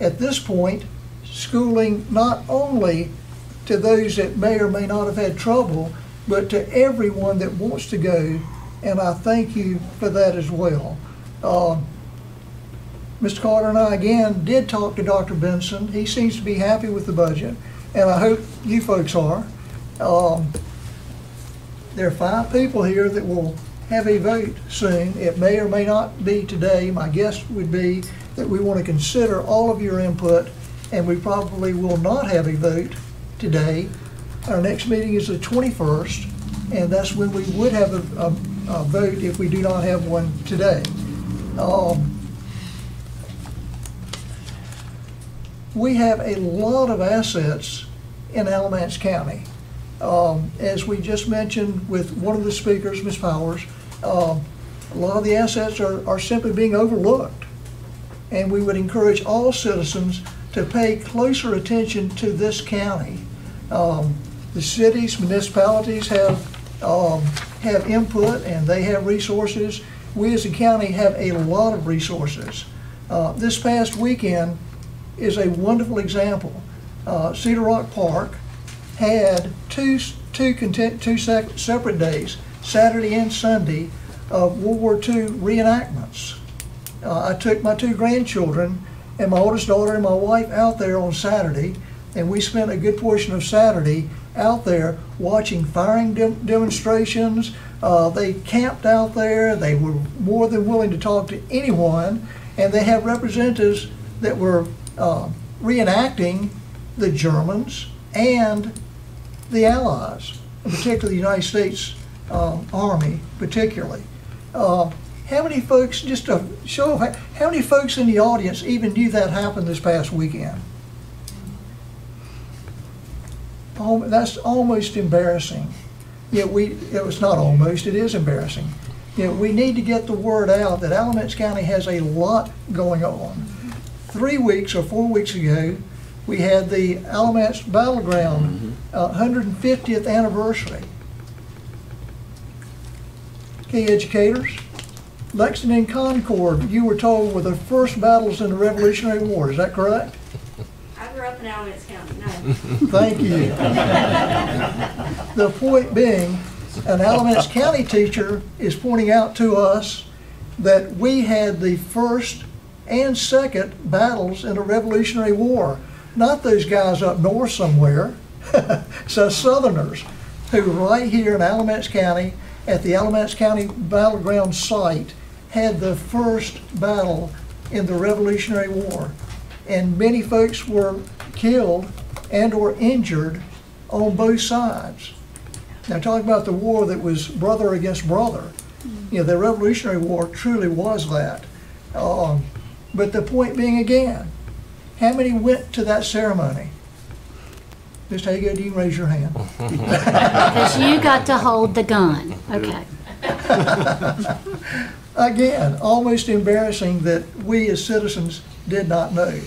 at this point, schooling not only to those that may or may not have had trouble, but to everyone that wants to go, and I thank you for that as well. Um, Mr. Carter and I, again, did talk to Dr. Benson. He seems to be happy with the budget, and I hope you folks are. Um, There are five people here that will have a vote soon. It may or may not be today. My guess would be that we want to consider all of your input, and we probably will not have a vote today. Our next meeting is the 21st, and that's when we would have a, a, a vote if we do not have one today. Um, we have a lot of assets in Alamance County. Um, as we just mentioned with one of the speakers, Ms. Powers, um, a lot of the assets are, are simply being overlooked. And we would encourage all citizens to pay closer attention to this county. Um, the cities, municipalities have, um, have input and they have resources. We as a county have a lot of resources. Uh, this past weekend is a wonderful example. Uh, Cedar Rock Park had two, separate days, Saturday and Sunday, of World War II reenactments. Uh, I took my two grandchildren and my oldest daughter and my wife out there on Saturday, and we spent a good portion of Saturday out there watching firing dem- demonstrations. Uh, they camped out there. They were more than willing to talk to anyone, and they had representatives that were uh, reenacting the Germans and the Allies, in particular the United States um, Army, particularly. Uh, how many folks, just a show how many folks in the audience even knew that happened this past weekend? That's almost embarrassing. Yeah, we, it was not almost, it is embarrassing. Yeah, we need to get the word out that Alamance County has a lot going on. Three weeks or four weeks ago, we had the Alamance Battleground uh, 150th anniversary. Okay, educators, Lexington and Concord, you were told were the first battles in the Revolutionary War, is that correct? In County, no. Thank you. The point being, an Alamance County teacher is pointing out to us that we had the first and second battles in the Revolutionary War. Not those guys up north somewhere, so Southerners who right here in Alamance County, at the Alamance County Battleground site, had the first battle in the Revolutionary War. And many folks were killed and or injured on both sides. Now, talking about the war that was brother against brother, you know, the Revolutionary War truly was that. Um, but the point being again, how many went to that ceremony? Mr. Hagood, do you raise your hand? Because you got to hold the gun. Okay. Again, almost embarrassing that we as citizens did not know.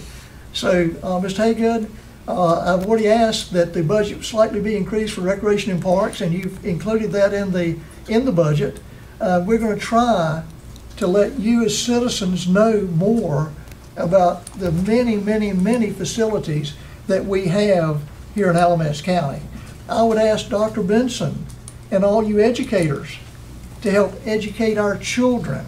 So, uh, Mr. Hagood, uh, I've already asked that the budget slightly be increased for recreation and parks, and you've included that in the, in the budget. Uh, We're going to try to let you as citizens know more about the many, many, many facilities that we have here in Alamance County. I would ask Dr. Benson and all you educators to help educate our children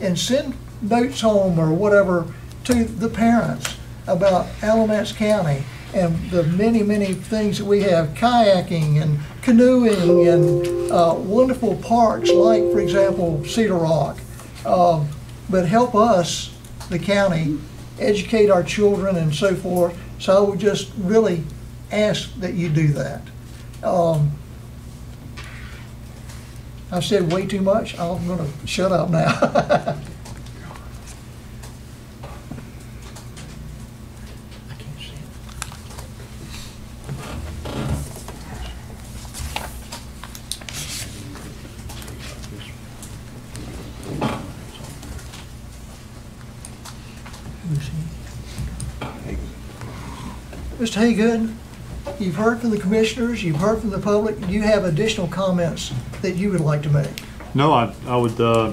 and send notes home or whatever to the parents about Alamance County and the many, many things that we have, kayaking and canoeing and uh, wonderful parks like, for example, Cedar Rock. Um, But help us, the county, educate our children and so forth. So I would just really ask that you do that. Um, I've said way too much. I'm going to shut up now. Mr. Hagood, you've heard from the commissioners, you've heard from the public. Do you have additional comments that you would like to make? No, I, I would uh,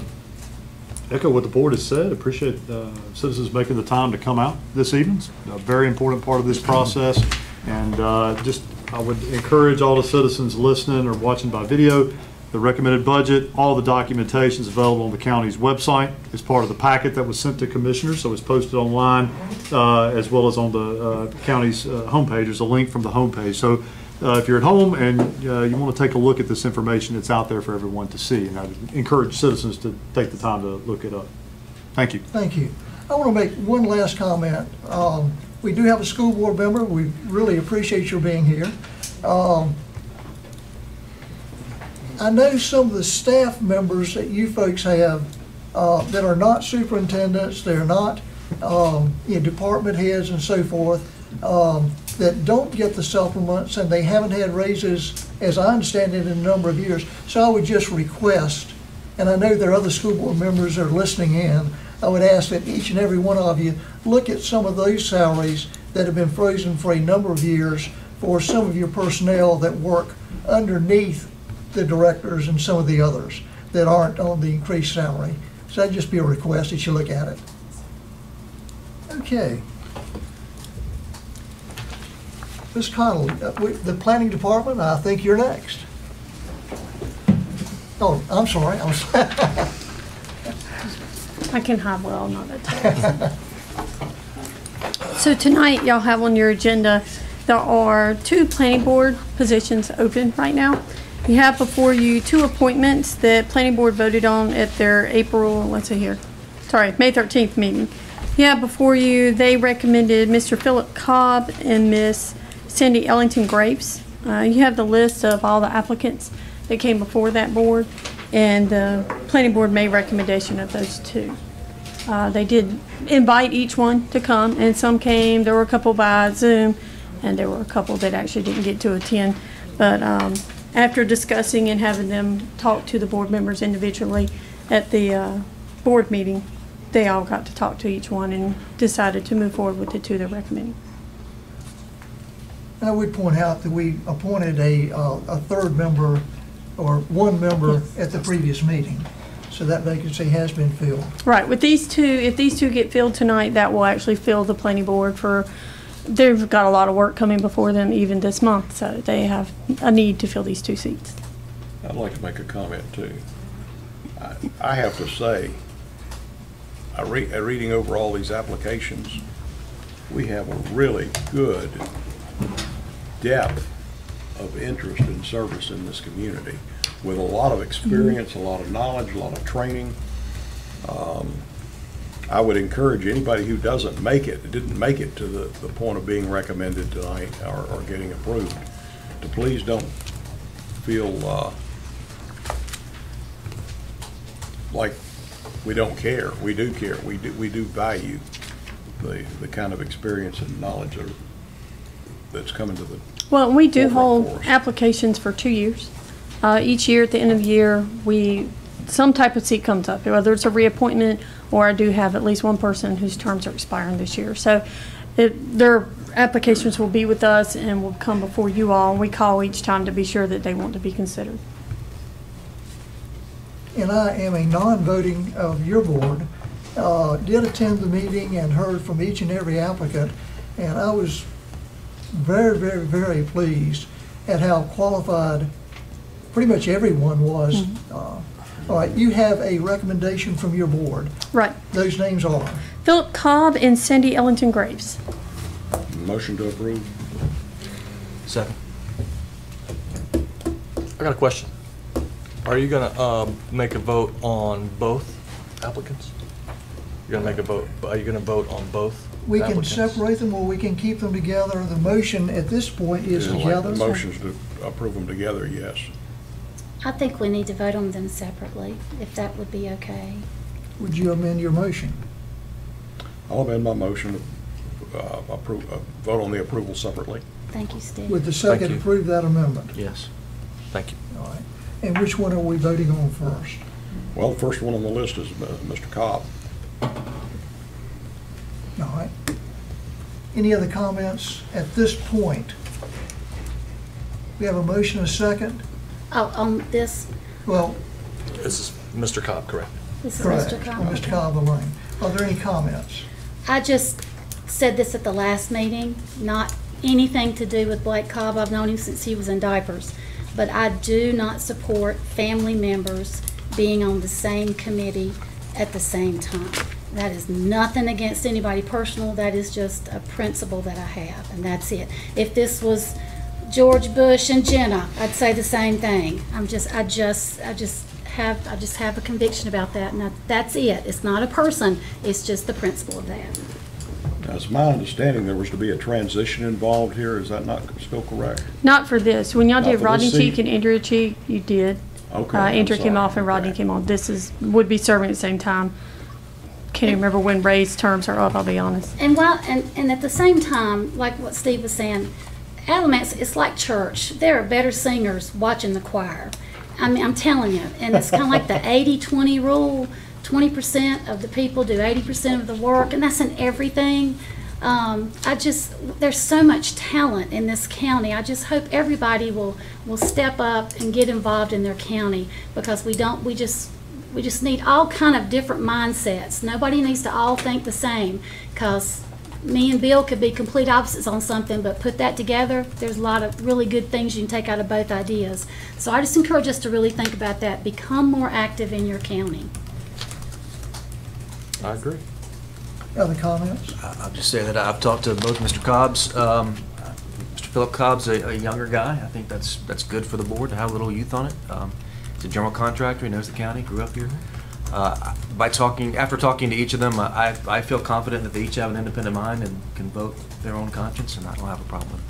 echo what the board has said. Appreciate uh, citizens making the time to come out this evening. It's a very important part of this process. And uh, just, I would encourage all the citizens listening or watching by video, the recommended budget, all the documentation is available on the county's website. It's part of the packet that was sent to commissioners, so it's posted online uh, as well as on the uh, county's uh, homepage. There's a link from the homepage. So uh, if you're at home and uh, you want to take a look at this information, it's out there for everyone to see. And I encourage citizens to take the time to look it up. Thank you. Thank you. I want to make one last comment. Um, We do have a school board member. We really appreciate your being here. Um, I know some of the staff members that you folks have uh, that are not superintendents, they're not um, you know, department heads and so forth, um, that don't get the supplements and they haven't had raises, as I understand it, in a number of years. So I would just request, and I know there are other school board members that are listening in, I would ask that each and every one of you look at some of those salaries that have been frozen for a number of years for some of your personnel that work underneath the directors and some of the others that aren't on the increased salary. So that'd just be a request that you look at it. Okay. Ms. Connolly, uh, the planning department, I think you're next. Oh, I'm sorry, I was. I can hide well, not that So tonight, y'all have on your agenda, there are two planning board positions open right now. You have before you two appointments that planning board voted on at their April, let's see here, sorry, May 13th meeting. You have before you, they recommended Mr. Philip Cobb and Miss Cindy Ellington Graves. Uh, You have the list of all the applicants that came before that board, and the planning board made recommendation of those two. Uh, They did invite each one to come, and some came, there were a couple by Zoom, and there were a couple that actually didn't get to attend. But um, after discussing and having them talk to the board members individually at the uh, board meeting, they all got to talk to each one and decided to move forward with the two they're recommending. And I would point out that we appointed a, uh, a third member, or one member at the previous meeting. So that vacancy has been filled. Right, with these two, if these two get filled tonight, that will actually fill the planning board for, they've got a lot of work coming before them even this month, so they have a need to fill these two seats. I'd like to make a comment too. I- I have to say, I re, reading over all these applications, we have a really good depth of interest and service in this community with a lot of experience, a lot of knowledge, a lot of training. Um, I would encourage anybody who doesn't make it, didn't make it to the, the point of being recommended tonight or, or getting approved, to please don't feel, uh, like we don't care. We do care. We do, we do value the, the kind of experience and knowledge that- that's coming to the, Well, we do hold applications for two years. Uh, each year, at the end of the year, we, some type of seat comes up, whether it's a reappointment or I do have at least one person whose terms are expiring this year. So it, their applications will be with us and will come before you all. and We call each time to be sure that they want to be considered. and I am a non-voting of your board, uh, did attend the meeting and heard from each and every applicant, and I was very, very, very pleased at how qualified pretty much everyone was. Uh, All right, you have a recommendation from your board. Right. Those names are, Philip Cobb and Cindy Ellington Graves. Motion to approve. Second. I got a question. Are you gonna, um, make a vote on both applicants? You're gonna make a vote, are you gonna vote on both we can separate them or we can keep them together. The motion at this point is Yeah, like together. the Motion's to approve them together, yes. I think we need to vote on them separately, if that would be okay. Would you amend your motion? I'll amend my motion to uh, approve, uh, vote on the approval separately. Thank you, Steve. Would the second approve that amendment? Yes. Thank you. All right. And which one are we voting on first? Well, the first one on the list is uh, Mr. Cobb. All right. Any other comments at this point? We have a motion, a second? Oh, on this, Well, This is Mr. Cobb, correct? this is correct, Mr. Cobb. Mr. Cobb alone. Are there any comments? I just said this at the last meeting, not anything to do with Blake Cobb. I've known him since he was in diapers. But I do not support family members being on the same committee at the same time. That is nothing against anybody personal, that is just a principle that I have, and that's it. If this was George Bush and Jenna, I'd say the same thing. I'm just, I just, I just have, I just have a conviction about that, and that, that's it. It's not a person, it's just the principle of that. Now, it's my understanding there was to be a transition involved here. Is that not still correct? Not for this. When y'all Not did for Rodney this Cheek and Andrea Cheek, you did. Okay, Uh, I'm Andrea came sorry. off and Rodney Okay. came on. This is, would be serving at the same time. Can't remember when Ray's terms are up, I'll be honest. And while, and, and at the same time, like what Steve was saying, Alamance, it's like church. There are better singers watching the choir. I mean, I'm telling you, and it's kind of like the 80-20 rule. 20% of the people do 80% of the work, and that's in everything. Um, I just, there's so much talent in this county. I just hope everybody will, will step up and get involved in their county because we don't, we just, we just need all kind of different mindsets. Nobody needs to all think the same because me and Bill could be complete opposites on something, but put that together, there's a lot of really good things you can take out of both ideas. So I just encourage us to really think about that. Become more active in your county. I agree. Other comments? I- I'll just say that I've talked to both Mr. Cobb's. um, Mr. Philip Cobb's a a younger guy. I think that's, that's good for the board to have a little youth on it. Um, He's a general contractor, he knows the county, grew up here. Uh, By talking, after talking to each of them, I, I feel confident that they each have an independent mind and can vote their own conscience, and I don't have a problem with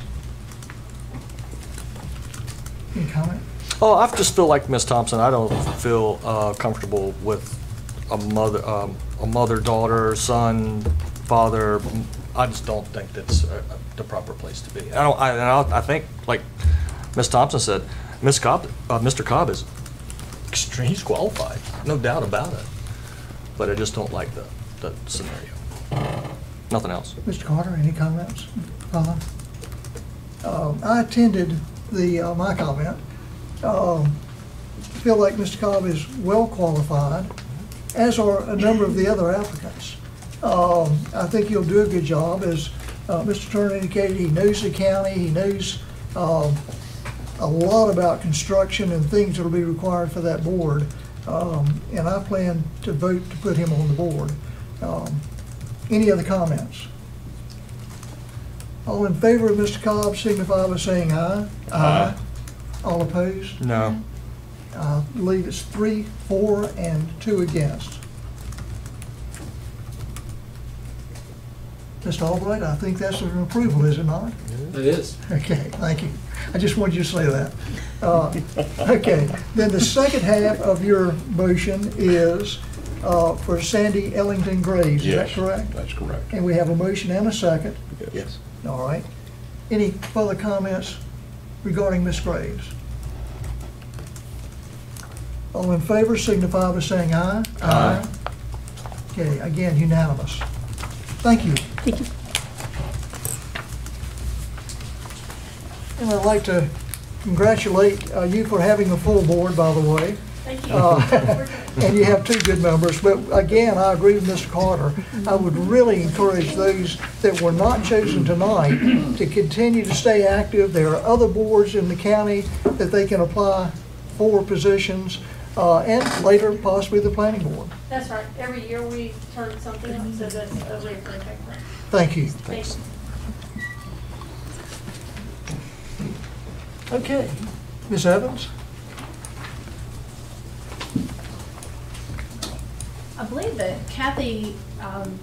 it. Any comment? Oh, I just feel like Miss Thompson, I don't feel uh, comfortable with a mother, um, a mother, daughter, son, father. I just don't think that's uh, the proper place to be. I don't, I, and I I think, like Miss Thompson said, Miss Cobb, uh, Mr. Cobb is extreme, he's qualified, no doubt about it. But I just don't like the, the scenario. Nothing else. Mr. Carter, any comments? Uh, um, I attended the, uh, my comment. Um, Feel like Mr. Cobb is well qualified, as are a number of the other applicants. Um, I think he'll do a good job, as uh, Mr. Turner indicated, he knows the county, he knows um, a lot about construction and things that'll be required for that board. Um, And I plan to vote to put him on the board. Um, Any other comments? All in favor of Mr. Cobb signify by saying aye. Aye. All opposed? No. I believe it's three, four, and two against. Mr. Albright, I think that's an approval, is it not? It is. Okay, thank you. I just wanted you to say that. Uh, Okay, then the second half of your motion is uh, for Sandy Ellington Graves, is that Yes, correct? That's correct. And we have a motion and a second. Yes. All right. Any further comments regarding Ms. Graves? All in favor signify by saying aye. Aye. Okay, again, unanimous. Thank you. Thank you. And I'd like to congratulate uh, you for having a full board, by the way. Thank you. Uh, And you have two good members, but again, I agree with Mr. Carter. I would really encourage those that were not chosen tonight to continue to stay active. There are other boards in the county that they can apply for positions, uh, and later possibly the planning board. That's right. Every year we turn something up, so that's a. Thank you. Thanks. Okay. Ms. Evans? I believe that Kathy um,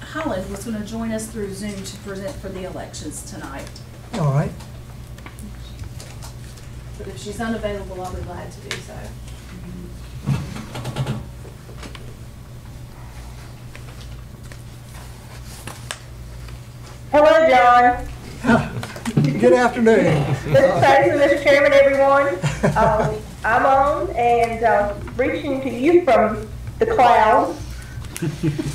Holland was going to join us through Zoom to present for the elections tonight. All right. But if she's unavailable, I'll be glad to do so. Hello, John. Good afternoon. Mr. Tyson, Mr. Chairman, everyone. Um, I'm on and uh, reaching to you from the clouds.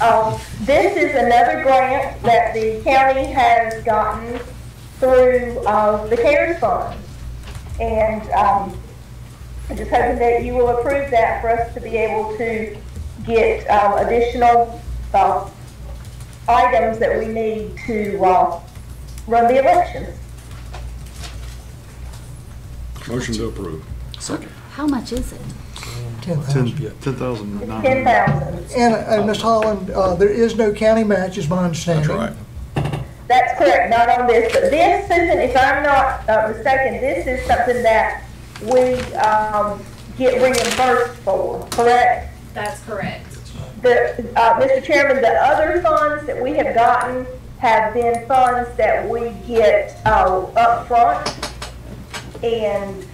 Um, This is another grant that the county has gotten through uh, the CARES Fund. And um, I'm just hoping that you will approve that for us to be able to get um, additional uh, items that we need to uh, run the elections. Motion to approve. Second. How much is it? Ten Ten, thousand. ten thousand nine Ten hundred. thousand. And, uh, Ms. Holland, uh, there is no county match, is my understanding. That's right. That's correct, not on this, but this, Susan, if I'm not uh, mistaken, this is something that we um, get reimbursed for, correct? That's correct. The, uh, Mr. Chairman, the other funds that we have gotten have been funds that we get uh, upfront. And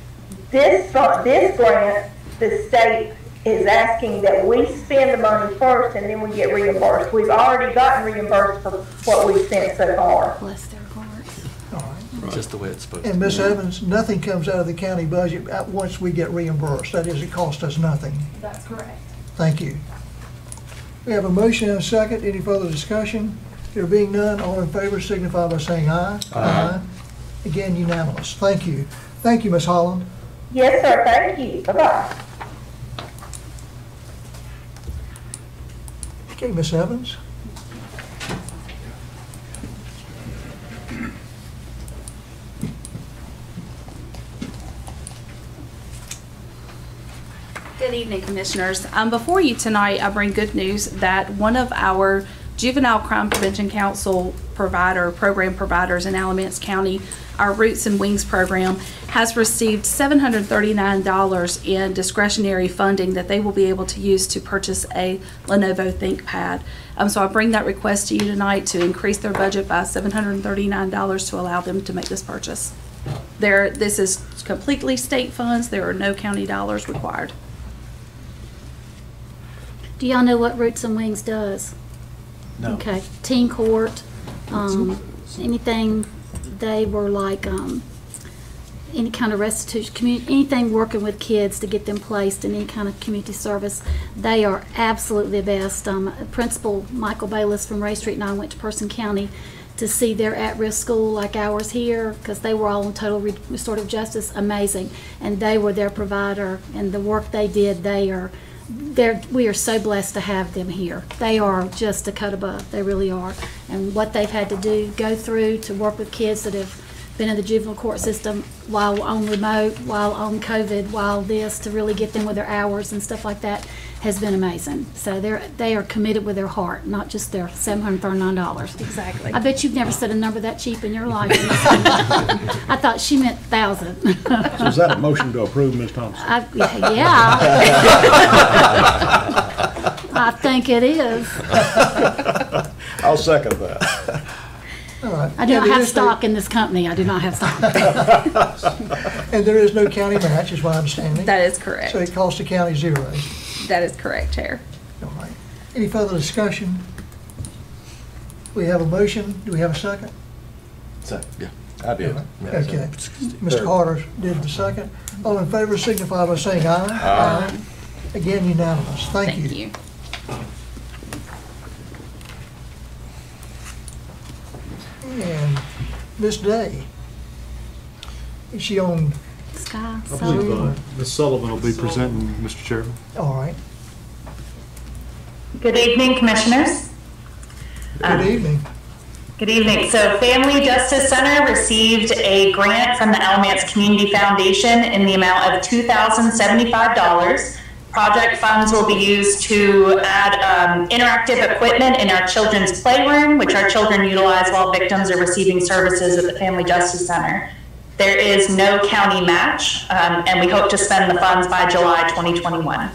this, this grant, the state is asking that we spend the money first and then we get reimbursed. We've already gotten reimbursed for what we've spent so far. Bless their hearts. All right, just the way it's supposed to And be. Ms. Evans, nothing comes out of the county budget once we get reimbursed. That is, it costs us nothing. That's correct. Thank you. We have a motion and a second. Any further discussion? There being none, all in favor signify by saying aye. Aye. Again, unanimous. Thank you. Thank you, Ms. Holland. Yes, sir, thank you. Bye-bye. Okay, Ms. Evans? Good evening, Commissioners. Um, Before you tonight, I bring good news that one of our Juvenile Crime Prevention Council provider, program providers in Alamance County, our Roots and Wings program, has received $739 in discretionary funding that they will be able to use to purchase a Lenovo ThinkPad. Um, So I bring that request to you tonight to increase their budget by $739 to allow them to make this purchase. There, this is completely state funds. There are no county dollars required. Do y'all know what Roots and Wings does? No. Okay, teen court, um, anything, they were like, um, any kind of restitution, community, anything working with kids to get them placed in any kind of community service. They are absolutely the best. Um, Principal Michael Bayless from Ray Street and I went to Person County to see their at-risk school like ours here, because they were all in total re- restorative justice, amazing. And they were their provider, and the work they did, they are, they're, we are so blessed to have them here. They are just a cut above, they really are. And what they've had to do, go through to work with kids that have been in the juvenile court system while on remote, while on COVID, while this, to really get them with their hours and stuff like that, has been amazing. So they're, they are committed with their heart, not just their seven hundred thirty-nine dollars. Exactly. I bet you've never said a number that cheap in your life. I thought she meant thousand. So is that a motion to approve, Ms. Thompson? I, yeah. I think it is. I'll second that. All right. I do not have is no- stock in this company. I do not have stock. And there is no county match, is my understanding. That is correct. So it costs the county zero. That is correct, Chair. All right. Any further discussion? We have a motion. Do we have a second? Second. Yeah, I did. Okay. Mr. Carter did the second. All in favor signify by saying aye. Aye. Again, unanimous. Thank you. Thank you. And Ms. Day, is she on Sky I believe uh, Sullivan. Ms. Sullivan will be presenting, Mr. Chairman. All right. Good evening, Commissioners. Good evening. Good evening. So Family Justice Center received a grant from the Alamance Community Foundation in the amount of $2,075. Project funds will be used to add um, interactive equipment in our children's playroom, which our children utilize while victims are receiving services at the Family Justice Center. There is no county match, um, and we hope to spend the funds by July 2021.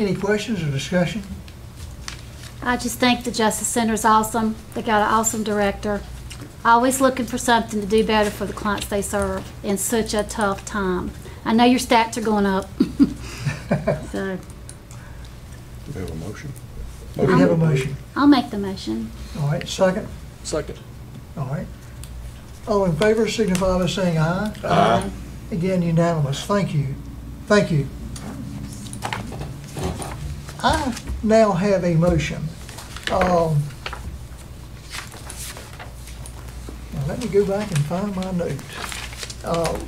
Any questions or discussion? I just think the Justice Center is awesome. They got an awesome director. Always looking for something to do better for the clients they serve in such a tough time. I know your stats are going up. So, We have a motion. We have a motion. I'll make the motion. All right, second? Second. All right. All in favor signify by saying aye. Aye. Again, unanimous. Thank you. Thank you. I now have a motion. Um, now Let me go back and find my note. Uh,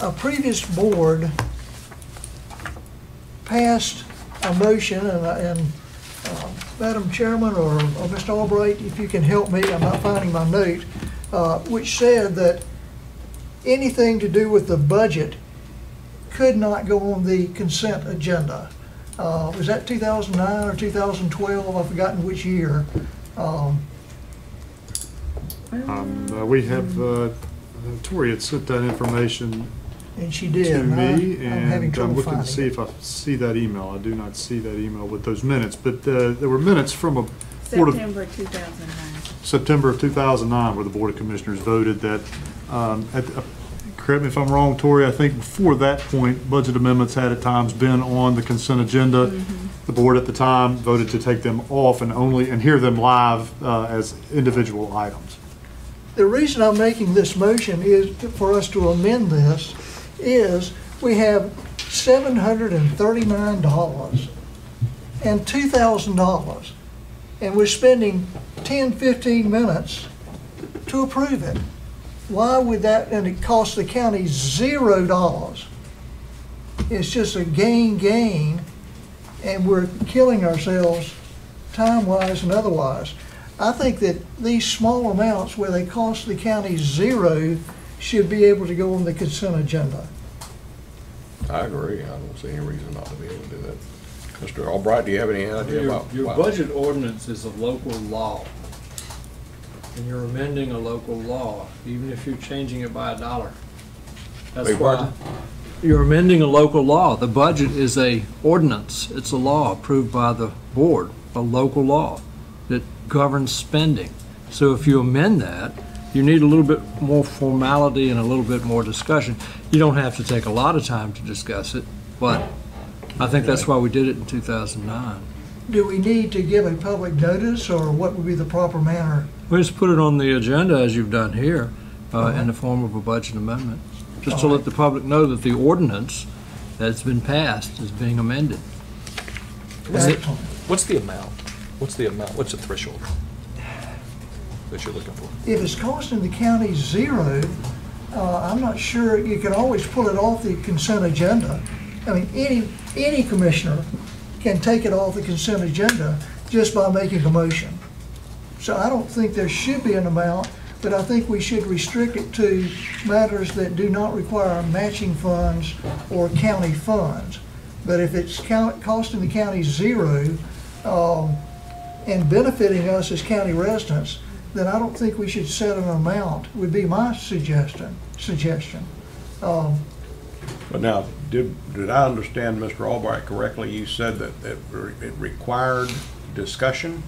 A previous board passed a motion, and, and uh, Madam Chairman or or Mr. Albright, if you can help me, I'm not finding my note, uh, which said that anything to do with the budget could not go on the consent agenda. Uh, Was that 2009 or 2012? I've forgotten which year. Um, Um, uh, We have, uh, Tori had sent that information And she did. to and I- me, I'm having and trouble I'm looking to finding see it. if I see that email. I do not see that email with those minutes, but uh, there were minutes from a Board of September 2009. September of 2009, where the Board of Commissioners voted that, um, at- uh, correct me if I'm wrong, Tori, I think before that point, budget amendments had at times been on the consent agenda. The board at the time voted to take them off and only, and hear them live uh, as individual items. The reason I'm making this motion is for us to amend this is we have seven hundred and thirty-nine dollars and two thousand dollars. And we're spending 10, 15 minutes to approve it. Why would that, and it costs the county zero dollars. It's just a gain, gain, and we're killing ourselves time-wise and otherwise. I think that these small amounts where they cost the county zero should be able to go on the consent agenda. I agree. I don't see any reason not to be able to do that. Mr. Albright, do you have any idea Your, about? your why? budget ordinance is a local law. And you're amending a local law, even if you're changing it by a dollar. That's Beg why. pardon? You're amending a local law. The budget is a ordinance. It's a law approved by the board, a local law that governs spending. So if you amend that, you need a little bit more formality and a little bit more discussion. You don't have to take a lot of time to discuss it, but I think that's why we did it in 2009. Do we need to give a public notice, or what would be the proper manner? We just put it on the agenda, as you've done here, uh, in the form of a budget amendment, just to let the public know that the ordinance that's been passed is being amended. What's the, Excellent. what's the amount? What's the amount? What's the threshold that you're looking for? If it's costing the county zero, uh, I'm not sure, you can always pull it off the consent agenda. I mean, any, any commissioner can take it off the consent agenda just by making a motion. So I don't think there should be an amount, but I think we should restrict it to matters that do not require matching funds or county funds. But if it's count, costing the county zero, um, and benefiting us as county residents, then I don't think we should set an amount, would be my suggestion, suggestion. Um, But now, did, did I understand Mr. Albright correctly? You said that, that it required discussion?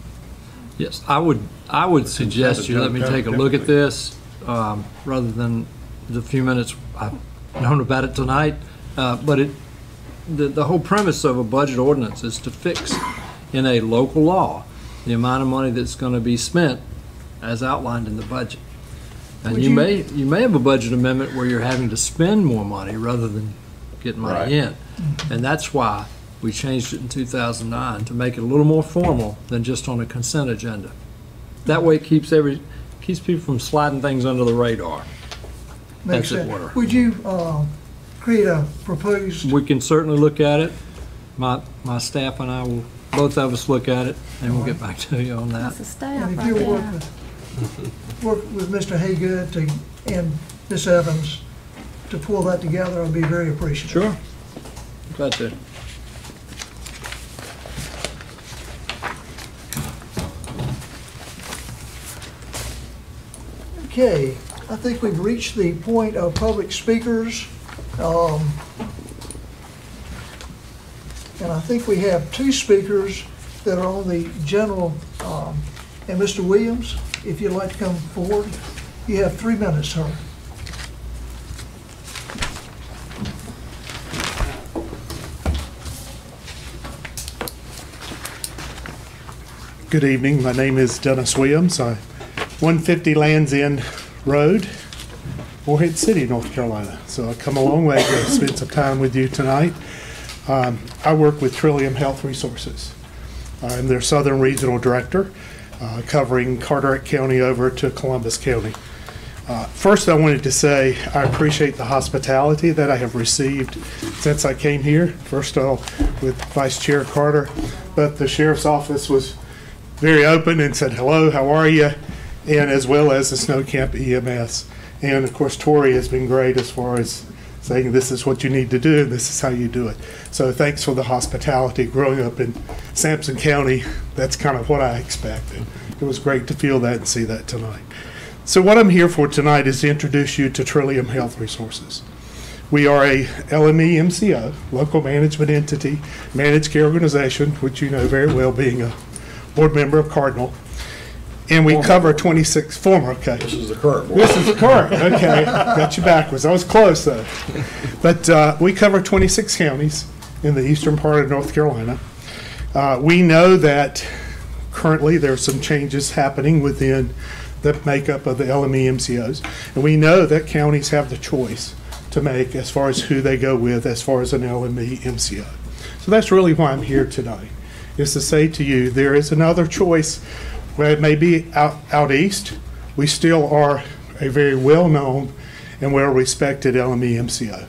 Yes, I would, I would suggest you let me take a look at this, um, rather than the few minutes I've known about it tonight. Uh, But it, the, the whole premise of a budget ordinance is to fix in a local law the amount of money that's going to be spent as outlined in the budget. And Would you you- may, you may have a budget amendment where you're having to spend more money rather than get Right. money in. And that's why we changed it in 2009, to make it a little more formal than just on a consent agenda. That way it keeps every, keeps people from sliding things under the radar. makes Exit sense. water. Would you, uh, create a proposed, We can certainly look at it. My, my staff and I will, both of us look at it, and we'll get back to you on that. That's a staff and if right you work there. with, work with Mr. Hagood to, and Ms. Evans to pull that together, I'd be very appreciative. Sure. Glad to. Okay, I think we've reached the point of public speakers. Um, And I think we have two speakers that are on the general, um, and Mr. Williams, if you'd like to come forward, you have three minutes, sir. Good evening. My name is Dennis Williams. I 150 Lands End Road, Morehead City, North Carolina. So I come a long way to spend some time with you tonight. Um, I work with Trillium Health Resources. I'm their Southern Regional Director, uh, covering Carteret County over to Columbus County. Uh, First, I wanted to say I appreciate the hospitality that I have received since I came here. First of all, with Vice Chair Carter, but the Sheriff's Office was very open and said, hello, how are you? And as well as the Snow Camp EMS. And of course, Tori has been great as far as saying this is what you need to do and this is how you do it. So thanks for the hospitality. Growing up in Sampson County, that's kind of what I expected. It was great to feel that and see that tonight. So what I'm here for tonight is to introduce you to Trillium Health Resources. We are a LME MCO, local management entity, managed care organization, which you know very well being a board member of Cardinal. And we cover 26, former, okay. This is the current board. This is the current, okay. Got you backwards. I was close though. But uh, we cover 26 counties in the eastern part of North Carolina. Uh, We know that currently there are some changes happening within the makeup of the LME MCOs. And we know that counties have the choice to make as far as who they go with as far as an LME MCO. So that's really why I'm here tonight, is to say to you, there is another choice where it may be out, out east. We still are a very well-known and well-respected LME MCO.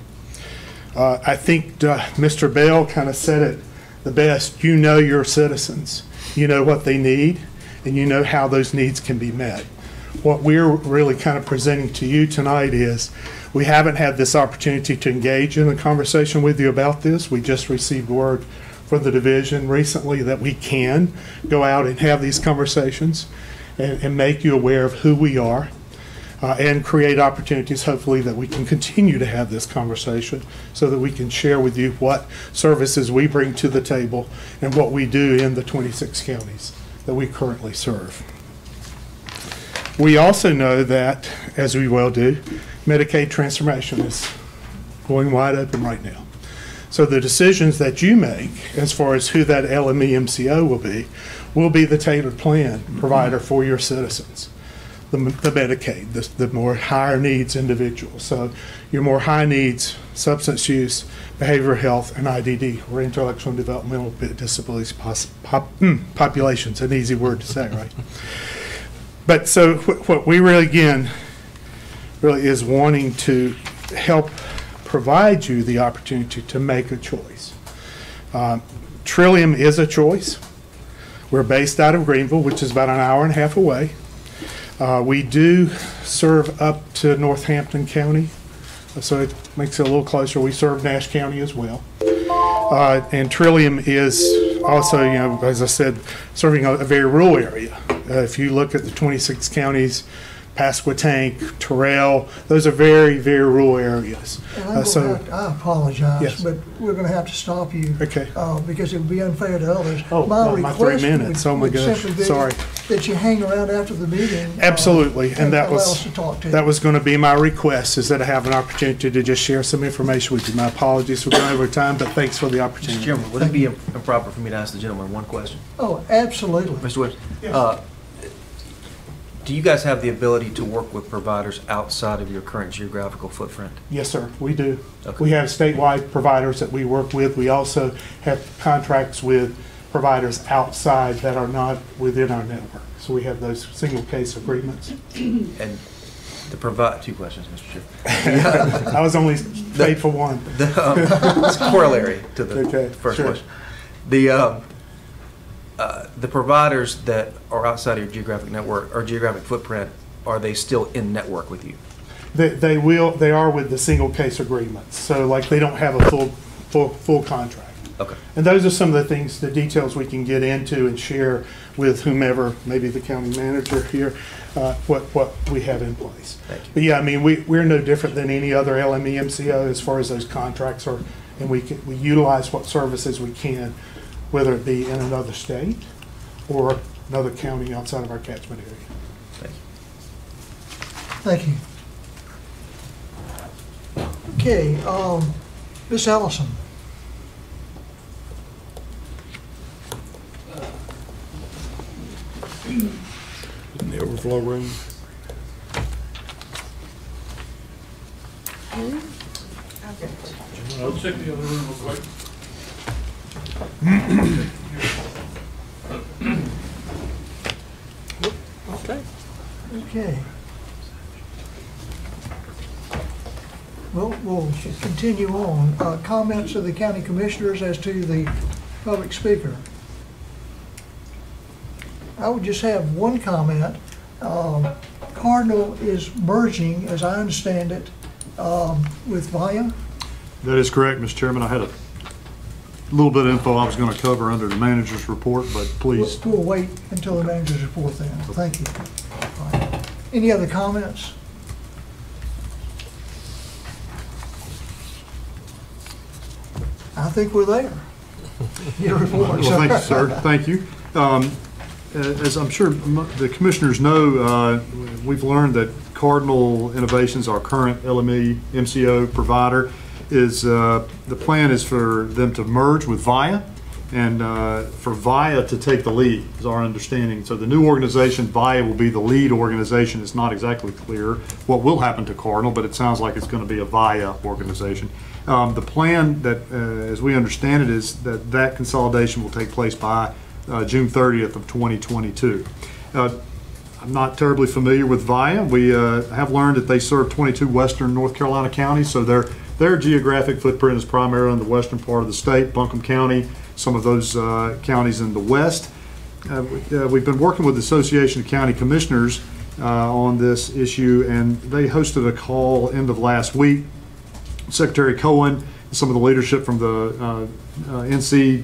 Uh, I think uh, Mr. Bell kind of said it the best. You know your citizens. You know what they need, and you know how those needs can be met. What we're really kind of presenting to you tonight is we haven't had this opportunity to engage in a conversation with you about this. We just received word from the division recently that we can go out and have these conversations and, and make you aware of who we are uh, and create opportunities, hopefully, that we can continue to have this conversation so that we can share with you what services we bring to the table and what we do in the 26 counties that we currently serve. We also know that, as we well do, Medicaid transformation is going wide open right now. So the decisions that you make as far as who that LME MCO will be, will be the tailored plan provider for your citizens. The, the Medicaid, the, the more higher needs individuals. So your more high needs, substance use, behavioral health, and IDD, or intellectual and developmental disabilities pop, mm, populations, an easy word to say, right? But so wh- what we really, again, really is wanting to help provide you the opportunity to make a choice. Um, Trillium is a choice. We're based out of Greenville, which is about an hour and a half away. Uh, we do serve up to Northampton County, so it makes it a little closer. We serve Nash County as well. Uh, and Trillium is also, you know, as I said, serving a, a very rural area. Uh, if you look at the 26 counties, Pasquotank, Tyrrell, those are very, very rural areas. And Uh, I'm so, gonna have, to- I apologize, Yes. but we're gonna have to stop you. Okay. Uh, because it would be unfair to others. Oh, no, my three request minutes. would- Oh, my would gosh. simply be Sorry. That you hang around after the meeting. uh, Absolutely, and that allow was, to talk to you. that was going to be my request, is that I have an opportunity to just share some information with you. My apologies for going over time, but thanks for the Mr. opportunity. Chairman, would it be improper for me to ask the gentleman one question? Oh, absolutely. Mr. Williams, uh, do you guys have the ability to work with providers outside of your current geographical footprint? Yes, sir, we do. We have statewide providers that we work with. We also have contracts with providers outside that are not within our network. So we have those single case agreements. And The provide, two questions, Mr. Chair. I was only paid for one. The, um, It's corollary to the Okay, first sure. question. The, um, uh, the providers that are outside of your geographic network or geographic footprint, are they still in network with you? They, they will, they are with the single case agreements, so like they don't have a full, full, full contract. Okay. And those are some of the things, the details we can get into and share with whomever, maybe the county manager here, uh, what, what we have in place. Thank you. But yeah, I mean, we, we're no different than any other LME MCO as far as those contracts are, and we can, we utilize what services we can, whether it be in another state or another county outside of our catchment area. Thank you. Thank you. Okay, um, Ms. Allison. In the overflow room. Okay. I'll check the other room real quick. Okay. Okay. Well, we'll continue on. Uh, Comments of the county commissioners as to the public speaker. I would just have one comment. Um, Cardinal is merging, as I understand it, um, with Vaya. That is correct, Mr. Chairman. I had a little bit of info I was going to cover under the manager's report, but please. We'll we'll wait until the manager's report then. Thank you. All right. Any other comments? I think we're there. Your report, Well, thank you, sir. Thank you. Um, As I'm sure the commissioners know, uh, we've learned that Cardinal Innovations, our current LME MCO provider, is, uh, the plan is for them to merge with Vaya and uh, for Vaya to take the lead, is our understanding. So the new organization, Vaya, will be the lead organization. It's not exactly clear what will happen to Cardinal, but it sounds like it's going to be a Vaya organization. Um, The plan that, uh, as we understand it, is that that consolidation will take place by uh, June 30th of 2022. Uh, I'm not terribly familiar with Vaya. We uh, have learned that they serve 22 western North Carolina counties, so their, their geographic footprint is primarily in the western part of the state, Buncombe County, some of those uh, counties in the west. Uh, we- uh, We've been working with the Association of County Commissioners uh, on this issue, and they hosted a call end of last week Secretary Cohen, some of the leadership from the uh, uh, NC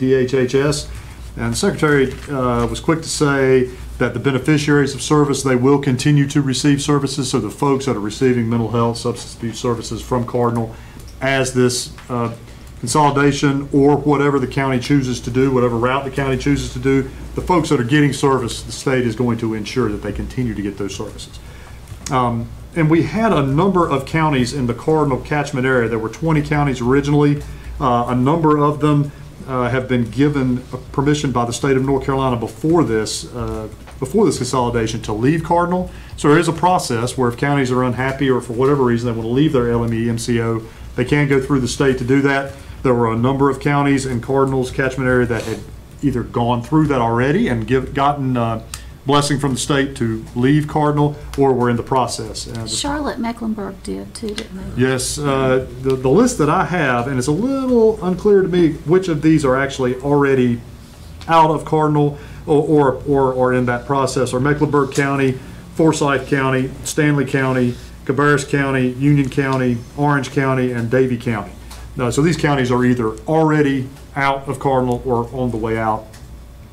And the Secretary was quick to say that the beneficiaries of service, they will continue to receive services. So the folks that are receiving mental health, substance abuse services from Cardinal as this uh, consolidation or whatever the county chooses to do, whatever route the county chooses to do, the folks that are getting service, the state is going to ensure that they continue to get those services. Um, And we had a number of counties in the Cardinal catchment area. There were 20 counties originally. Uh, A number of them uh, have been given permission by the state of North Carolina before this, uh, before this consolidation to leave Cardinal. So there is a process where if counties are unhappy or for whatever reason they want to leave their LME MCO, they can go through the state to do that. There were a number of counties in Cardinal's catchment area that had either gone through that already and give, gotten uh, blessing from the state to leave Cardinal, or were in the process. Uh, Charlotte Mecklenburg did too, didn't they? Yes, uh, the, the list that I have, and it's a little unclear to me which of these are actually already out of Cardinal or, or, or, or in that process, are Mecklenburg County, Forsyth County, Stanly County, Cabarrus County, Union County, Orange County, and Davie County. No, so these counties are either already out of Cardinal or on the way out.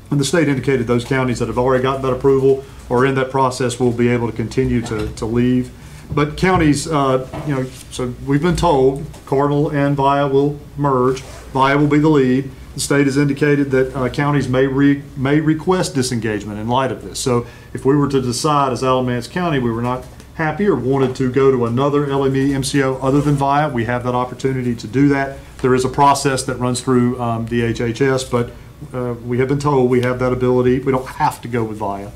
And the state indicated those counties that have already gotten that approval or in that process will be able to continue to, to leave. But counties, uh, you know, so we've been told Cardinal and Vaya will merge. Vaya will be the lead. The state has indicated that uh, counties may re, may request disengagement in light of this. So if we were to decide as Alamance County we were not happy or wanted to go to another LME MCO other than Vaya, we have that opportunity to do that. There is a process that runs through um, DHHS, but uh, we have been told we have that ability. We don't have to go with Vaya.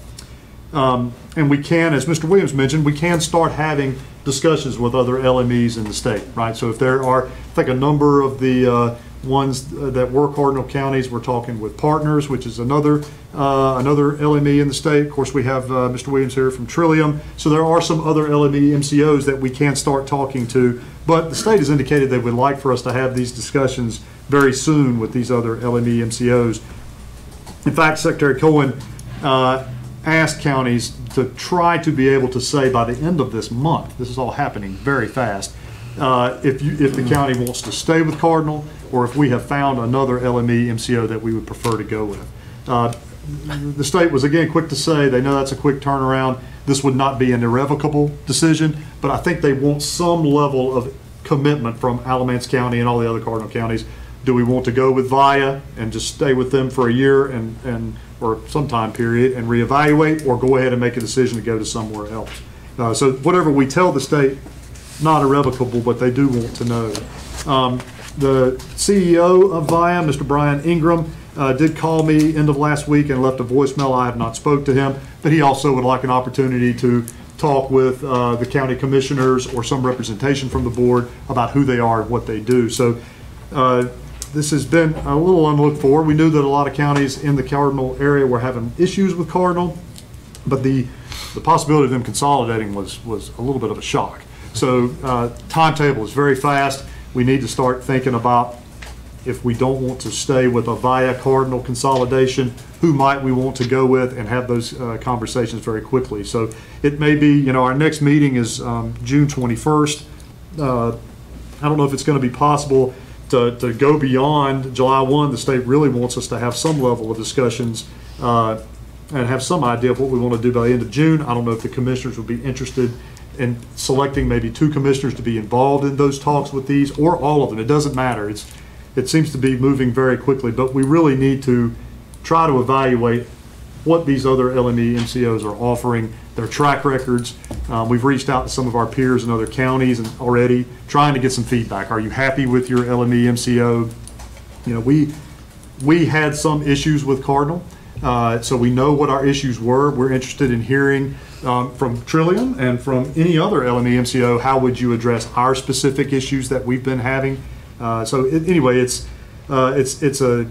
Um, And we can, as Mr. Williams mentioned, we can start having discussions with other LMEs in the state, right? So if there are, I think a number of the uh, ones uh, that were Cardinal counties. We're talking with Partners, which is another, uh, another LME in the state. Of course, we have uh, Mr. Williams here from Trillium. So there are some other LME MCOs that we can start talking to. But the state has indicated they would like for us to have these discussions very soon with these other LME MCOs. In fact, Secretary Cohen uh, asked counties to try to be able to say by the end of this month, this is all happening very fast, uh, if you, if the county wants to stay with Cardinal, or if we have found another LME MCO that we would prefer to go with. Uh, The state was again quick to say, they know that's a quick turnaround. This would not be an irrevocable decision, but I think they want some level of commitment from Alamance County and all the other Cardinal counties. Do we want to go with Vaya and just stay with them for a year and, and, or some time period and reevaluate, or go ahead and make a decision to go to somewhere else? Uh, so whatever we tell the state, not irrevocable, but they do want to know. Um, the CEO of Vaya, Mr. Brian Ingram, uh, did call me end of last week and left a voicemail. I have not spoke to him, but he also would like an opportunity to talk with uh, the county commissioners or some representation from the board about who they are and what they do. So uh, this has been a little unlooked for. We knew that a lot of counties in the Cardinal area were having issues with Cardinal, but the, the possibility of them consolidating was, was a little bit of a shock. So uh, timetable is very fast. We need to start thinking about if we don't want to stay with a Vaya Cardinal consolidation, who might we want to go with and have those uh, conversations very quickly. So it may be, you know, our next meeting is um, June 21st. Uh, I don't know if it's going to be possible to, to go beyond July 1. The state really wants us to have some level of discussions uh, and have some idea of what we want to do by the end of June. I don't know if the commissioners would be interested in selecting maybe two commissioners to be involved in those talks with these, or all of them. It doesn't matter. It's, it seems to be moving very quickly, but we really need to try to evaluate what these other LME MCOs are offering, their track records. Um, we've reached out to some of our peers in other counties and already trying to get some feedback. Are you happy with your LME MCO? You know, we we had some issues with Cardinal, uh, so we know what our issues were. We're interested in hearing um, from Trillium and from any other LME MCO. How would you address our specific issues that we've been having? Uh, so it, anyway, it's uh, it's it's a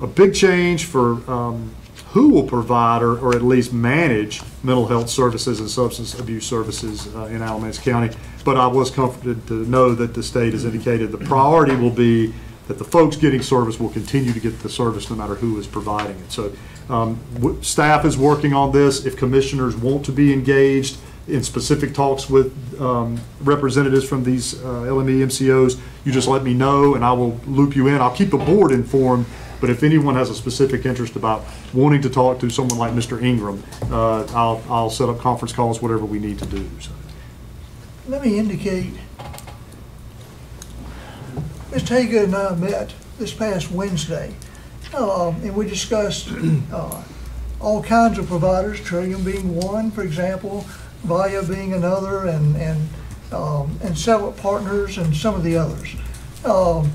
a big change for um, who will provide or, or at least manage mental health services and substance abuse services uh, in Alamance County. But I was comforted to know that the state has indicated the priority will be that the folks getting service will continue to get the service no matter who is providing it. So um, staff is working on this. If commissioners want to be engaged in specific talks with um, representatives from these uh, LME MCOs, you just let me know and I will loop you in. I'll keep the board informed, but if anyone has a specific interest about wanting to talk to someone like Mr. Ingram, uh, I'll, I'll set up conference calls, whatever we need to do. So. Let me indicate, Ms. Haga and I met this past Wednesday, um, and we discussed uh, all kinds of providers, Trillium being one, for example, Vaya being another, and, and, um, and several partners and some of the others. Um,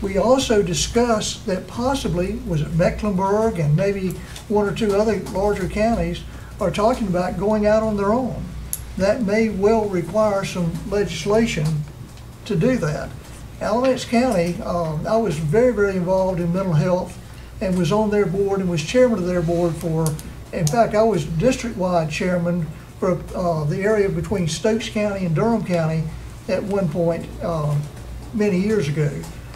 we also discussed that possibly, was it Mecklenburg and maybe one or two other larger counties are talking about going out on their own. That may well require some legislation to do that. Alamance County, um, I was very, very involved in mental health and was on their board and was chairman of their board for, in fact, I was district-wide chairman for uh, the area between Stokes County and Durham County at one point um, many years ago.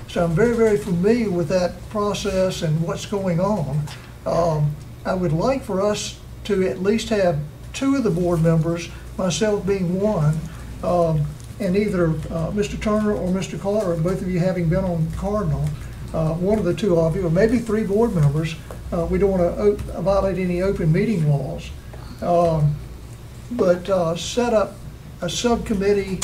So I'm very, very familiar with that process and what's going on. Um, I would like for us to at least have two of the board members, myself being one, um, and either uh, Mr. Turner or Mr. Carter, both of you having been on Cardinal, uh, one of the two of you, or maybe three board members. Uh, we don't want to violate any open meeting laws. Um, but uh, set up a subcommittee,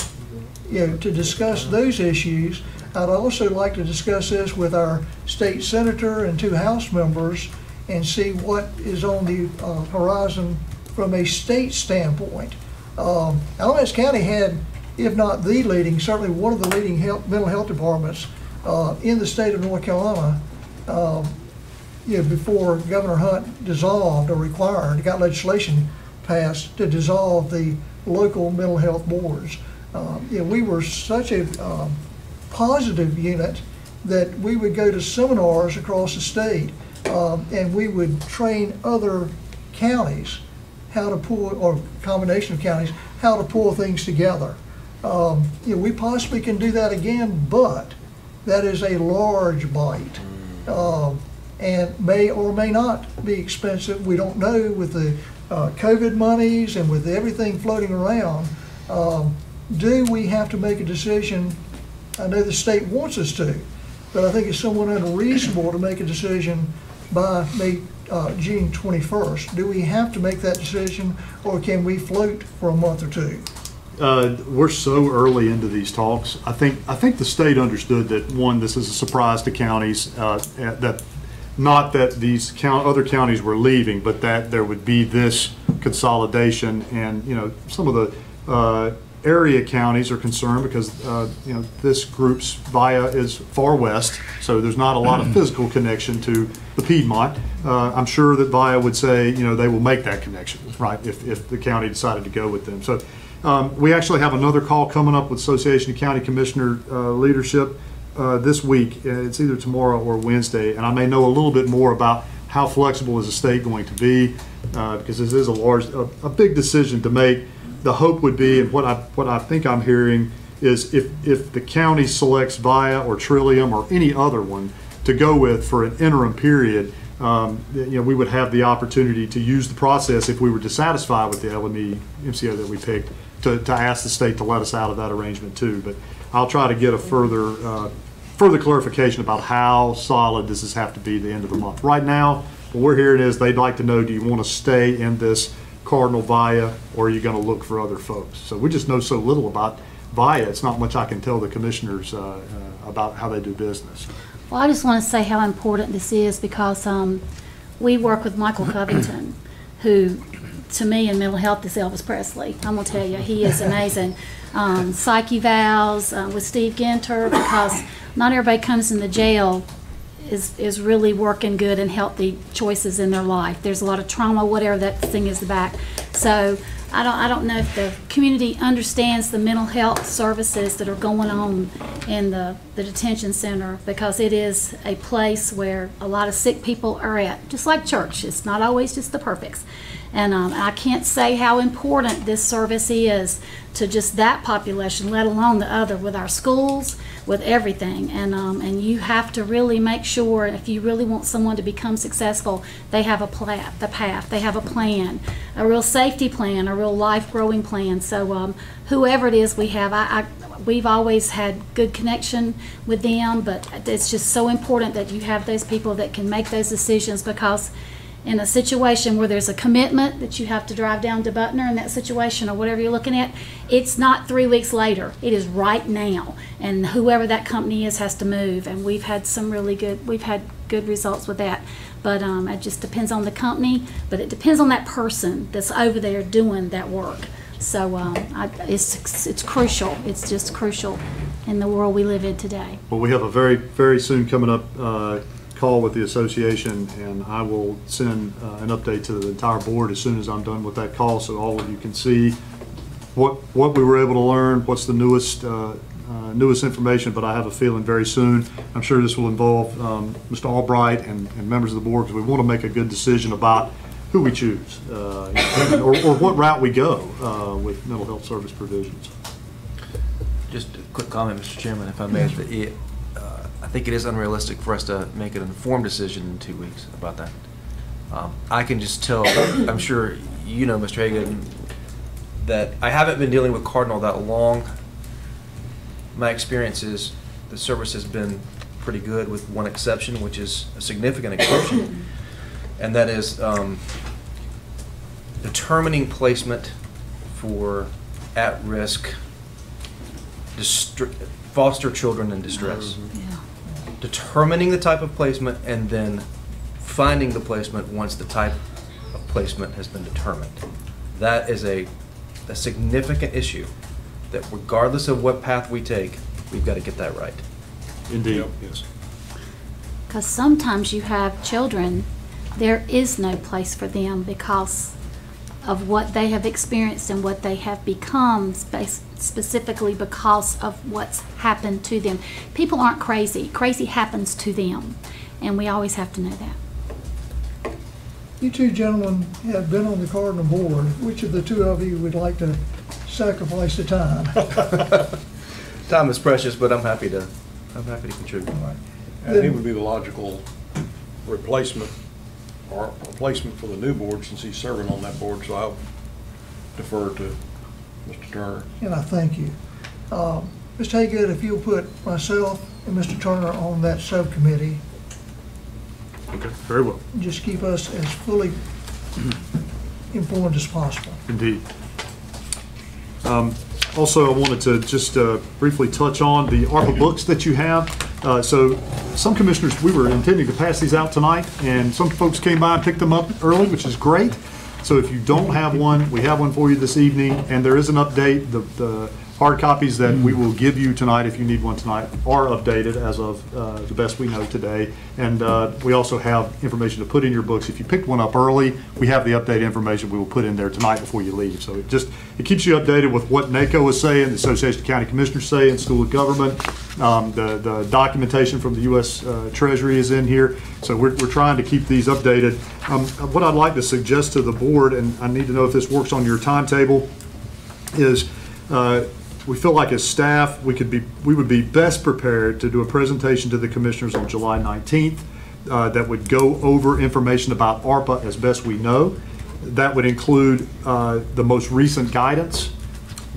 you know, to discuss those issues. I'd also like to discuss this with our state senator and two House members and see what is on the uh, horizon from a state standpoint. Um, Alamance County had, if not the leading, certainly one of the leading health, mental health departments uh, in the state of North Carolina. Um, you know, before Governor Hunt dissolved or required, got legislation passed to dissolve the local mental health boards. Um, you know, we were such a um, positive unit that we would go to seminars across the state, um, and we would train other counties how to pull, or combination of counties, how to pull things together. Um, You know, we possibly can do that again, but that is a large bite. Um, And may or may not be expensive, we don't know with the uh, COVID monies and with everything floating around. Um, Do we have to make a decision? I know the state wants us to, but I think it's somewhat unreasonable to make a decision by May, uh, June 21st. Do we have to make that decision, or can we float for a month or two? Uh, We're so early into these talks. I think, I think the state understood that, one, this is a surprise to counties, uh, that, not that these count, other counties were leaving, but that there would be this consolidation. And, you know, some of the uh, area counties are concerned because, uh, you know, this group's Vaya is far west, so there's not a lot of physical connection to the Piedmont. Uh, I'm sure that Vaya would say, you know, they will make that connection, right, if, if the county decided to go with them. So um, we actually have another call coming up with Association of County Commissioner uh, leadership uh, this week. Uh, It's either tomorrow or Wednesday, and I may know a little bit more about how flexible is the state going to be, uh, because this is a large, a, a big decision to make. The hope would be, and what I, what I think I'm hearing, is if, if the county selects Vaya or Trillium or any other one to go with for an interim period, um, you know, we would have the opportunity to use the process if we were dissatisfied with the LME MCO that we picked, to, to ask the state to let us out of that arrangement too. But I'll try to get a further, uh, further clarification about how solid does this have to be the end of the month. Right now, what we're hearing is they'd like to know, do you want to stay in this Cardinal Vaya, or are you going to look for other folks? So we just know so little about Vaya, it's not much I can tell the commissioners uh, uh, about how they do business. Well, I just want to say how important this is because um, we work with Michael Covington, who, to me, in mental health is Elvis Presley. I'm gonna tell you, he is amazing. Um, psych evals uh, with Steve Ginter because not everybody comes in the jail is is really working good and healthy choices in their life. There's a lot of trauma, whatever that thing is the back. So I don't I don't know if the community understands the mental health services that are going on in the, the detention center because it is a place where a lot of sick people are at, just like church. It's not always just the perfects. And um, I can't say how important this service is to just that population, let alone the other, with our schools, with everything. And, um, and you have to really make sure, if you really want someone to become successful, they have a pla- the path, they have a plan, a real safety plan, a real life growing plan. So um, whoever it is we have, I, I, we've always had good connection with them, but it's just so important that you have those people that can make those decisions because in a situation where there's a commitment that you have to drive down to Butner in that situation or whatever you're looking at, it's not three weeks later. It is right now. And whoever that company is has to move. And we've had some really good, we've had good results with that. But um, it just depends on the company, but it depends on that person that's over there doing that work. So um, I, it's, it's crucial. It's just crucial in the world we live in today. Well, we have a very, very soon coming up uh, call with the association, and I will send uh, an update to the entire board as soon as I'm done with that call, so all of you can see what, what we were able to learn, what's the newest, uh, uh, newest information, but I have a feeling very soon, I'm sure this will involve um, Mr. Albright and, and members of the board, because we want to make a good decision about who we choose, uh, or, or what route we go uh, with mental health service provisions. Just a quick comment, Mr. Chairman, if I may. it, uh, I think it is unrealistic for us to make an informed decision in two weeks about that. Um, I can just tell, I'm sure you know, Mr. Hagood, that I haven't been dealing with Cardinal that long. My experience is the service has been pretty good with one exception, which is a significant exception. And that is um, determining placement for at-risk distr- foster children in distress. Determining the type of placement and then finding the placement once the type of placement has been determined. That is a, a significant issue that regardless of what path we take, we've got to get that right. Indeed, yes. Because sometimes you have children, there is no place for them because of what they have experienced and what they have become spe- specifically because of what's happened to them. People aren't crazy. Crazy happens to them, and we always have to know that. You two gentlemen have been on the Cardinal Board. Which of the two of you would like to sacrifice the time? Time is precious, but I'm happy to, I'm happy to contribute. And he would be the logical replacement or replacement for the new board since he's serving on that board, so I'll defer to Mr. Turner. And I thank you. Um, Mr. Hagood, if you'll put myself and Mr. Turner on that subcommittee, Okay, very well. just keep us as fully informed as possible. Indeed. Um, Also, I wanted to just uh, briefly touch on the ARPA books that you have. Uh, So some commissioners, we were intending to pass these out tonight, and some folks came by and picked them up early, which is great. So if you don't have one, we have one for you this evening, and there is an update. The the hard copies that we will give you tonight, if you need one tonight, are updated as of uh, the best we know today. And uh, we also have information to put in your books. If you picked one up early, we have the updated information we will put in there tonight before you leave. So it just, it keeps you updated with what NACO is saying, the Association of County Commissioners saying, School of Government. Um, The the documentation from the U.S. uh, Treasury is in here. So we're we're trying to keep these updated. Um, What I'd like to suggest to the board, and I need to know if this works on your timetable, is uh, we feel like as staff, we could be, we would be best prepared to do a presentation to the commissioners on July 19th uh, that would go over information about ARPA as best we know. That would include uh, the most recent guidance,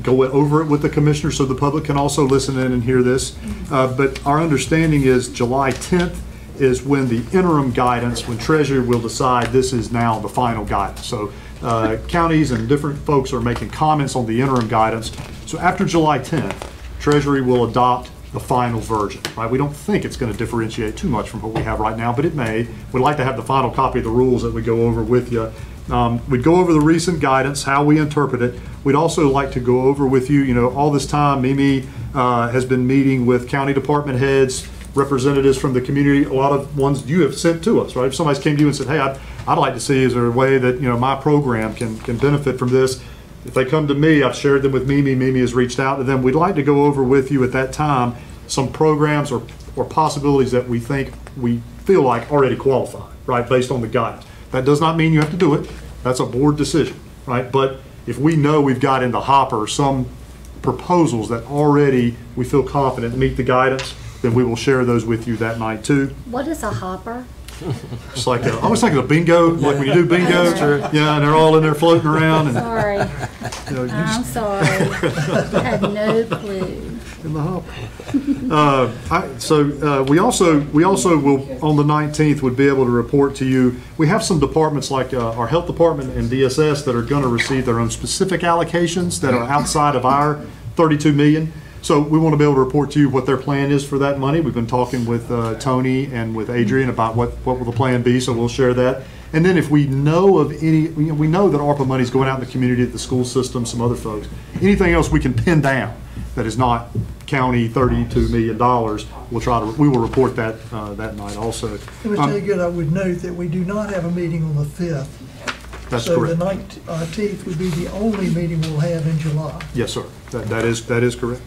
go over it with the commissioners so the public can also listen in and hear this. Uh, But our understanding is July 10th is when the interim guidance, when Treasury will decide this is now the final guidance. So uh, counties and different folks are making comments on the interim guidance. So after July 10th, Treasury will adopt the final version, right? We don't think it's going to differentiate too much from what we have right now, but it may. We'd like to have the final copy of the rules that we go over with you. Um, We'd go over the recent guidance, how we interpret it. We'd also like to go over with you, you know, all this time, Mimi uh, has been meeting with county department heads, representatives from the community, a lot of ones you have sent to us, right? If somebody's came to you and said, hey, I'd, I'd like to see, is there a way that, you know, my program can, can benefit from this? If they come to me, I've shared them with Mimi, Mimi has reached out to them. We'd like to go over with you at that time some programs or, or possibilities that we think we feel like already qualify, right, based on the guidance. That does not mean you have to do it. That's a board decision, right? But if we know we've got in the hopper some proposals that already we feel confident meet the guidance, then we will share those with you that night too. What is a hopper? It's like, a- I was thinking of bingo, like when you do bingo. Yeah, and they're all in there floating around and. Sorry. you know, you I'm just- sorry. I had no clue. in the hopper. Uh, I- So uh, we also, we also will, on the 19th, would be able to report to you, we have some departments like uh, our Health Department and DSS that are going to receive their own specific allocations that are outside of our 32 million. So we want to be able to report to you what their plan is for that money. We've been talking with uh, Tony and with Adrian about what, what will the plan be, so we'll share that. And then if we know of any, we we know that ARPA money is going out in the community, at the school system, some other folks. Anything else we can pin down that is not county $32 million, we'll try to, we will report that, uh, that night also. Mr. Um, Hagood, I would note that we do not have a meeting on the 5th. That's So correct. the 19th would be the only meeting we'll have in July. Yes, sir. That, that is, that is correct.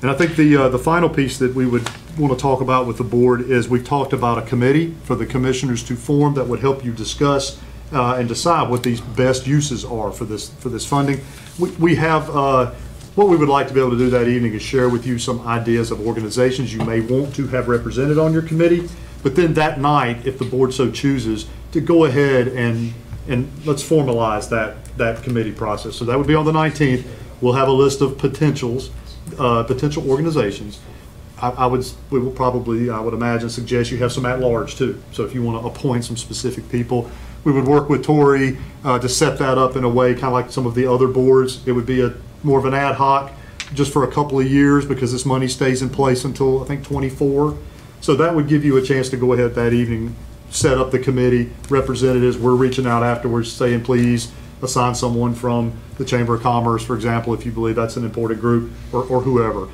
And I think the, uh, the final piece that we would want to talk about with the board is we've talked about a committee for the commissioners to form that would help you discuss uh, and decide what these best uses are for this, for this funding. We, we have, uh, what we would like to be able to do that evening is share with you some ideas of organizations you may want to have represented on your committee. But then that night, if the board so chooses, to go ahead and, and let's formalize that, that committee process. So that would be on the 19th. We'll have a list of potentials, uh, potential organizations. I, I would, we will probably, I would imagine, suggest you have some at-large too. So if you want to appoint some specific people, we would work with Tori uh, to set that up in a way, kind of like some of the other boards. It would be a, more of an ad hoc, just for a couple of years, because this money stays in place until, I think, '24. So that would give you a chance to go ahead that evening, set up the committee, representatives, we're reaching out afterwards, saying, please assign someone from the Chamber of Commerce, for example, if you believe that's an important group, or, or whoever.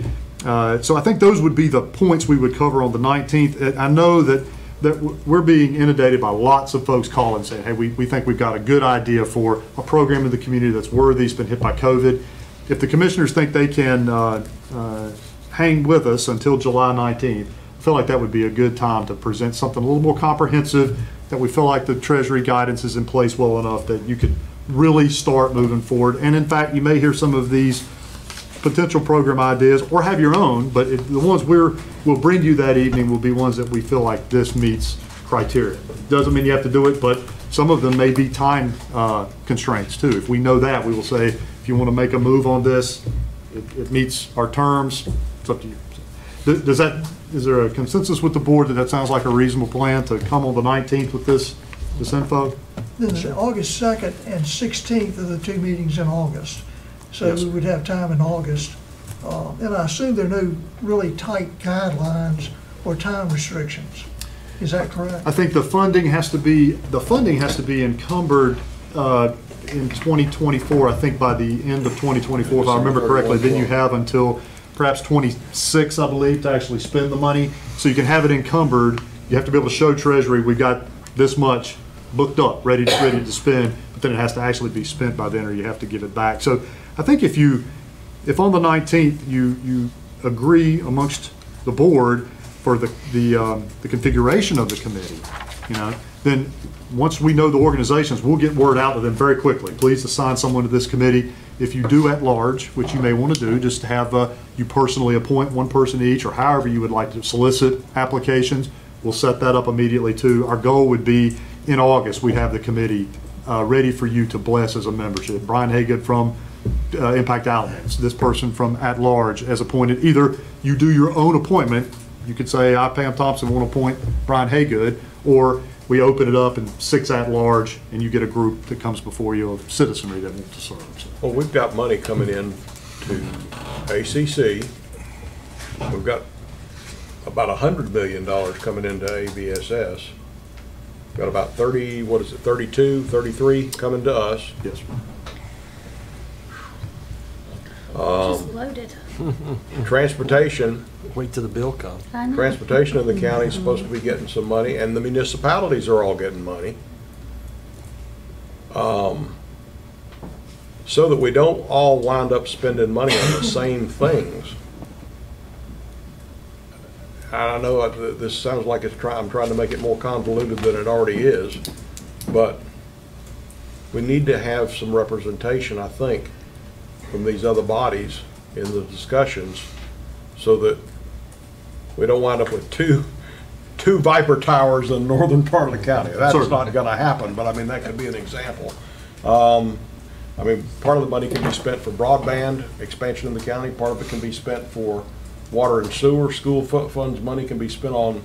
Uh, So I think those would be the points we would cover on the 19th. Uh, I know that that we're being inundated by lots of folks calling and saying, hey, we, we think we've got a good idea for a program in the community that's worthy, it's been hit by COVID. If the commissioners think they can uh, uh, hang with us until July 19th, I feel like that would be a good time to present something a little more comprehensive, that we feel like the Treasury guidance is in place well enough that you could really start moving forward. And in fact, you may hear some of these potential program ideas or have your own, but it- the ones we're, we'll bring you that evening will be ones that we feel like this meets criteria. Doesn't mean you have to do it, but some of them may be time uh, constraints too. If we know that, we will say, if you want to make a move on this, it, it meets our terms, it's up to you. Does does that, is there a consensus with the board that that sounds like a reasonable plan to come on the 19th with this, this info? Then the August 2nd and 16th are the two meetings in August. So Yes. we would have time in August. Uh, And I assume there are no really tight guidelines or time restrictions. Is that correct? I think the funding has to be, the funding has to be encumbered uh, in 2024, I think by the end of 2024, if I remember correctly. Then you have until perhaps 26, I believe, to actually spend the money. So you can have it encumbered. You have to be able to show Treasury, we've got this much booked up, ready, ready to spend, but then it has to actually be spent by then, or you have to give it back. So I think if you, if on the 19th, you, you agree amongst the board for the, the, um, the configuration of the committee, you know, then once we know the organizations, we'll get word out to them very quickly. Please assign someone to this committee. If you do at large, which you may want to do, just to have, uh, you personally appoint one person each, or however you would like to solicit applications, we'll set that up immediately too. Our goal would be, in August, we have the committee, uh, ready for you to bless as a membership. Brian Hagood from uh, Impact Alamance, this person from at-large as appointed. Either you do your own appointment, you could say, I, Pam Thompson, want to appoint Brian Hagood, or we open it up and six at-large, and you get a group that comes before you of citizenry that want to serve. So, Well, we've got money coming in to ACC. We've got about a hundred million dollars coming into ABSS. Got about thirty, what is it, 32, 33 coming to us. Yes. Just Um, loaded. Transportation, Wait till the bill comes. I know. transportation in the county is supposed to be getting some money, and the municipalities are all getting money. Um, So that we don't all wind up spending money on the same things. I know this sounds like it's try, I'm trying to make it more convoluted than it already is, but we need to have some representation, I think, from these other bodies in the discussions, so that we don't wind up with two, two Viper towers in the northern part of the county. That's not gonna happen, but I mean, that could be an example. Um, I mean, part of the money can be spent for broadband expansion in the county, part of it can be spent for water and sewer, school fu- funds, money can be spent on,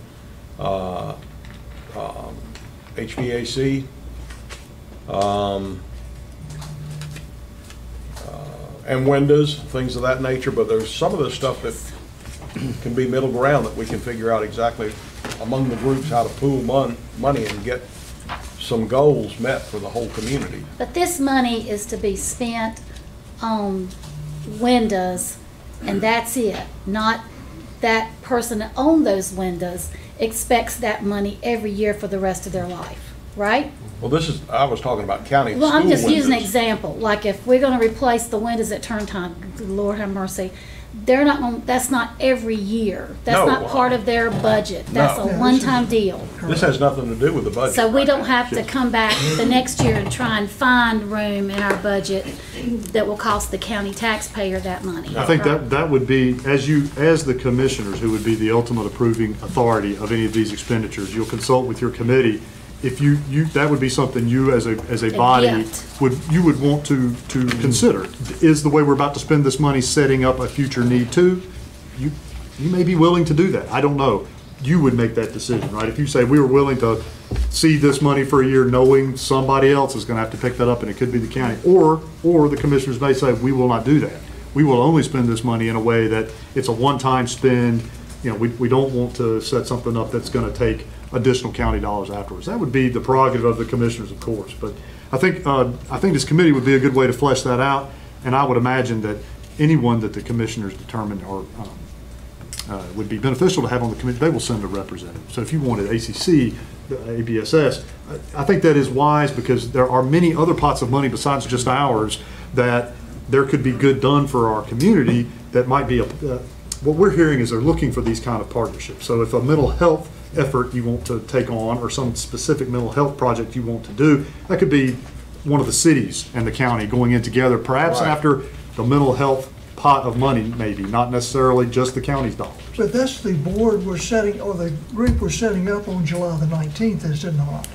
uh, um, HVAC. Um, uh, and windows, things of that nature, but there's some of the stuff that can be middle ground that we can figure out exactly among the groups how to pool mon- money and get some goals met for the whole community. But this money is to be spent on windows, and that's it. Not that person that owned those windows expects that money every year for the rest of their life, right? Well, this is, I was talking about county Well, I'm just using an windows. example, like if we're gonna replace the windows at Turrentine, Lord have mercy, they're not gonna, that's not every year. That's No. not part of their budget. That's No. a one-time deal. This has nothing to do with the budget. So we don't have to come back the next year and try and find room in our budget that will cost the county taxpayer that money. I think that, that would be, as you, as the commissioners, who would be the ultimate approving authority of any of these expenditures, you'll consult with your committee. If you, you, that would be something you as a, as a body gift. would, you would want to, to consider. Is the way we're about to spend this money setting up a future need too? You, you may be willing to do that. I don't know. You would make that decision, right? If you say, we were willing to seed this money for a year knowing somebody else is gonna have to pick that up and it could be the county. Or, or the commissioners may say, we will not do that. We will only spend this money in a way that it's a one-time spend. You know, we, we don't want to set something up that's gonna take additional county dollars afterwards. That would be the prerogative of the commissioners, of course. But I think, uh, I think this committee would be a good way to flesh that out. And I would imagine that anyone that the commissioners determine or, um, uh, would be beneficial to have on the committee, they will send a representative. So if you wanted ACC, ABSS, I I think that is wise because there are many other pots of money besides just ours that there could be good done for our community that might be, a. uh, what we're hearing is they're looking for these kind of partnerships. So if a mental health effort you want to take on or some specific mental health project you want to do, that could be one of the cities and the county going in together, perhaps Right. after the mental health pot of money maybe, not necessarily just the county's dollars. But that's the board we're setting, or the group we're setting up on July the 19th, is it not?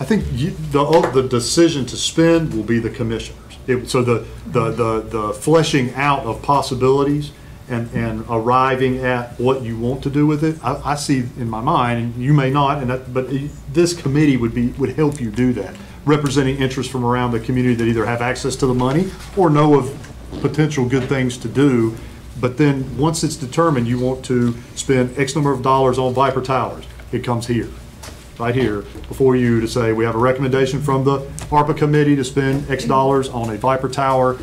I think you, the, oh, the decision to spend will be the commissioners. It- So the, the, the, the fleshing out of possibilities and, and arriving at what you want to do with it, I, I see in my mind, and you may not, and that, but this committee would be, would help you do that, representing interests from around the community that either have access to the money or know of potential good things to do. But then, once it's determined you want to spend X number of dollars on Viper Towers, it comes here right here before you to say, we have a recommendation from the ARPA committee to spend X dollars on a Viper Tower.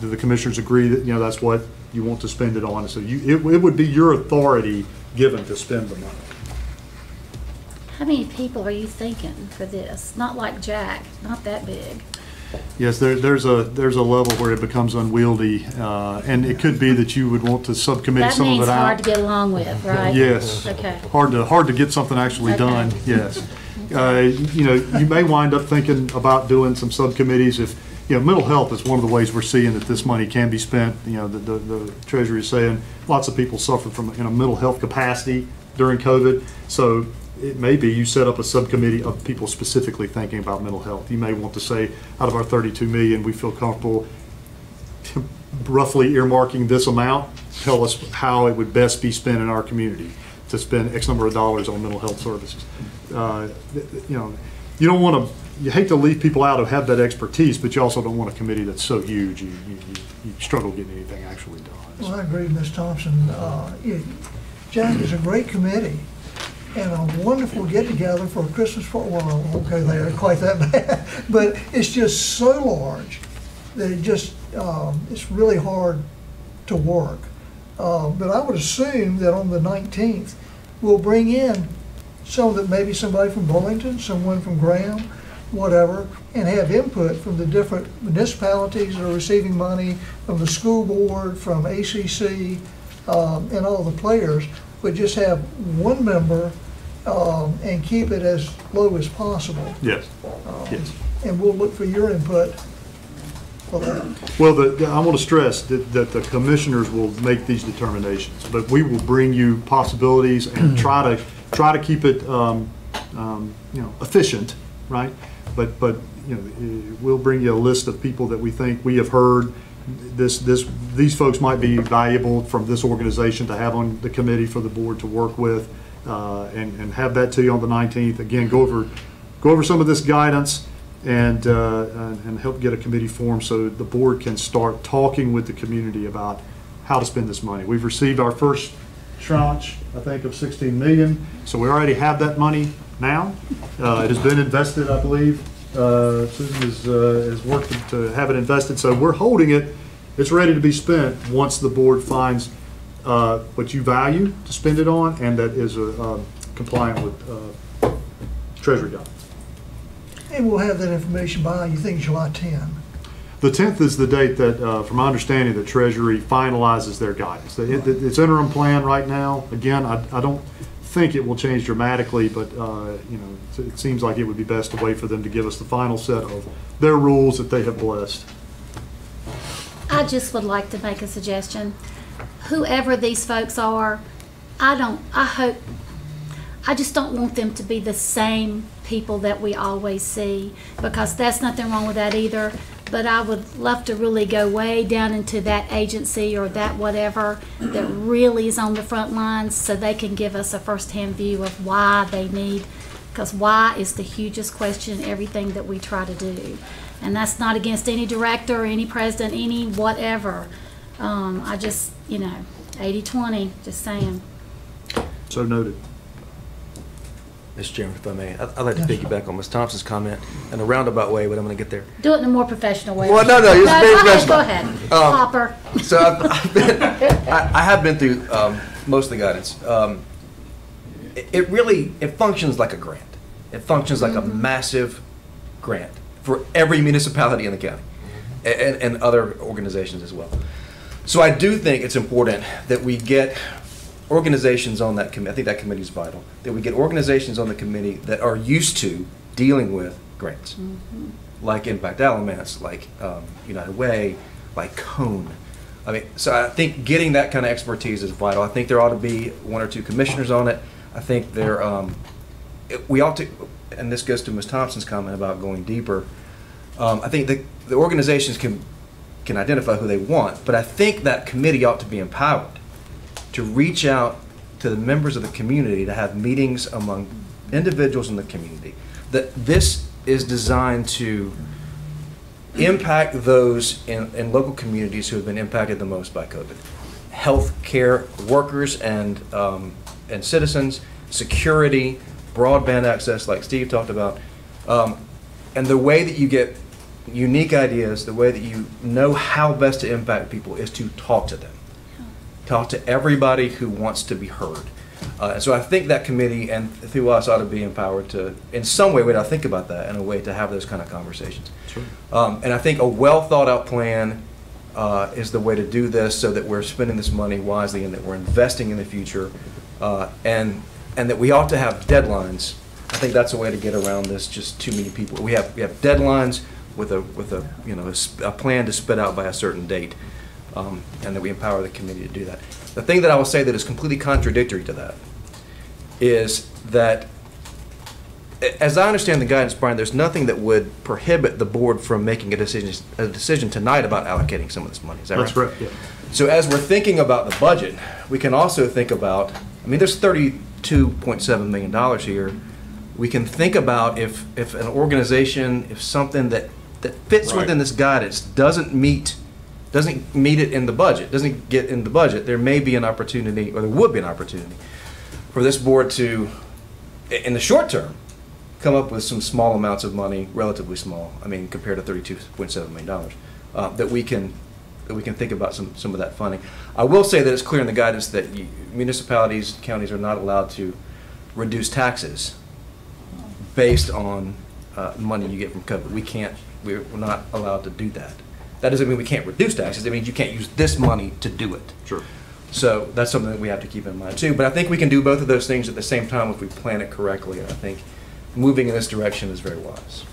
Do the commissioners agree that, you know, that's what you want to spend it on? So you, it, it would be your authority given to spend the money. How many people are you thinking for this? Not like Jack, not that big. Yes, there, there's a, there's a level where it becomes unwieldy, uh, and it could be that you would want to subcommittee That some of it out. That means hard to get along with, right? Yes. Okay. Hard to, hard to get something actually Okay. done, yes. Uh, You know, you may wind up thinking about doing some subcommittees if, you know, mental health is one of the ways we're seeing that this money can be spent. You know, the, the the Treasury is saying lots of people suffered from, in a mental health capacity during COVID. So it may be you set up a subcommittee of people specifically thinking about mental health. You may want to say, out of our 32 million, we feel comfortable roughly earmarking this amount, tell us how it would best be spent in our community to spend X number of dollars on mental health services. Uh, You know, you don't want to, you hate to leave people out who have that expertise, but you also don't want a committee that's so huge, you, you, you- struggle getting anything actually done. Well, I agree, Ms. Thompson. Uh, yeah, Jack is a great committee and a wonderful get-together for Christmas, par- well, okay, they aren't quite that bad, but it's just so large that it just, um, it's really hard to work. Uh, But I would assume that on the 19th, we'll bring in some that, maybe somebody from Burlington, someone from Graham, whatever, and have input from the different municipalities that are receiving money, from the school board, from ACC, um, and all the players, but just have one member um, and keep it as low as possible. Yes, yes. And we'll look for your input for that. Well, the, the- I want to stress that, that the commissioners will make these determinations, but we will bring you possibilities and try to, try to keep it, um, um, you know, efficient, right? But, but, you know, eh, we'll bring you a list of people that we think we have heard, this, this, these folks might be valuable from this organization to have on the committee for the board to work with, uh, and, and have that to you on the 19th. Again, go over, go over some of this guidance and, uh, and and help get a committee formed so the board can start talking with the community about how to spend this money. We've received our first tranche, I think, of 16 million, so we already have that money now. Uh, It has been invested, I believe. Uh, Susan has, uh, has worked to have it invested, so we're holding it. It's ready to be spent once the board finds uh, what you value to spend it on and that is uh, uh, compliant with uh, Treasury guidelines. And we'll have that information by, you think, July 10? The 10th is the date that, uh, from my understanding, the Treasury finalizes their guidance. It- it- It's interim plan right now. Again, I I don't think it will change dramatically, but, uh, you know, it- seems like it would be best to wait for them to give us the final set of their rules that they have blessed. I just would like to make a suggestion. Whoever these folks are, I don't, I hope, I just don't want them to be the same people that we always see, because that's nothing wrong with that either. But I would love to really go way down into that agency or that whatever that really is on the front lines, so they can give us a firsthand view of why they need, because why is the hugest question in everything that we try to do. And that's not against any director, any president, any whatever. Um, I just, you know, 80-20, just saying. So noted. Mr. Chairman, if I may, I'd I'd like to piggyback on Ms. Thompson's comment in a roundabout way, but I'm going to get there. Do it in a more professional way. Well, no, no, very go professional. Go ahead, Um, Hopper. So I've, I've been, I, I have been through um, most of the guidance. Um, it, it really it functions like a grant. It functions like a massive grant for every municipality in the county, a- and, and other organizations as well. So I do think it's important that we get organizations on that committee. I think that committee is vital. That we get organizations on the committee that are used to dealing with grants like Impact Alamance, like um, United Way, like Cone. I mean, so I think getting that kind of expertise is vital. I think there ought to be one or two commissioners on it. I think there, um, it- we ought to, and this goes to Ms. Thompson's comment about going deeper. Um, I think the, the organizations can, can identify who they want, but I think that committee ought to be empowered to reach out to the members of the community to have meetings among individuals in the community. That this is designed to impact those in, in local communities who have been impacted the most by COVID. Healthcare workers and, um, and citizens, security, broadband access, like Steve talked about. Um, and the way that you get unique ideas, the way that you know how best to impact people is to talk to them. Talk to everybody who wants to be heard. Uh, and so I think that committee and through us ought to be empowered to, in some way, we ought to think about that in a way to have those kind of conversations. Um, and I think a well thought out plan uh, is the way to do this so that we're spending this money wisely and that we're investing in the future. Uh, and, and that we ought to have deadlines. I think that's a way to get around this, just too many people. We have, we have deadlines with a, with a, you know, a, a plan to spit out by a certain date. Um, and that we empower the committee to do that. The thing that I will say that is completely contradictory to that is that as I understand the guidance, Brian, there's nothing that would prohibit the board from making a decision, a decision tonight about allocating some of this money. Is that right? Right, yeah. So as we're thinking about the budget, we can also think about, I mean, there's thirty-two point seven million dollars here. We can think about if, if an organization, if something that, that fits Right. within this guidance doesn't meet, doesn't meet it in the budget, doesn't get in the budget, there may be an opportunity, or there would be an opportunity for this board to, in the short term, come up with some small amounts of money, relatively small, I mean, compared to thirty-two point seven million dollars, uh, that we can, that we can think about some, some of that funding. I will say that it's clear in the guidance that municipalities, counties are not allowed to reduce taxes based on, uh, money you get from COVID. We can't, we're, we're not allowed to do that. That doesn't mean we can't reduce taxes, it means you can't use this money to do it. Sure. So that's something that we have to keep in mind too. But I think we can do both of those things at the same time if we plan it correctly. And I think moving in this direction is very wise.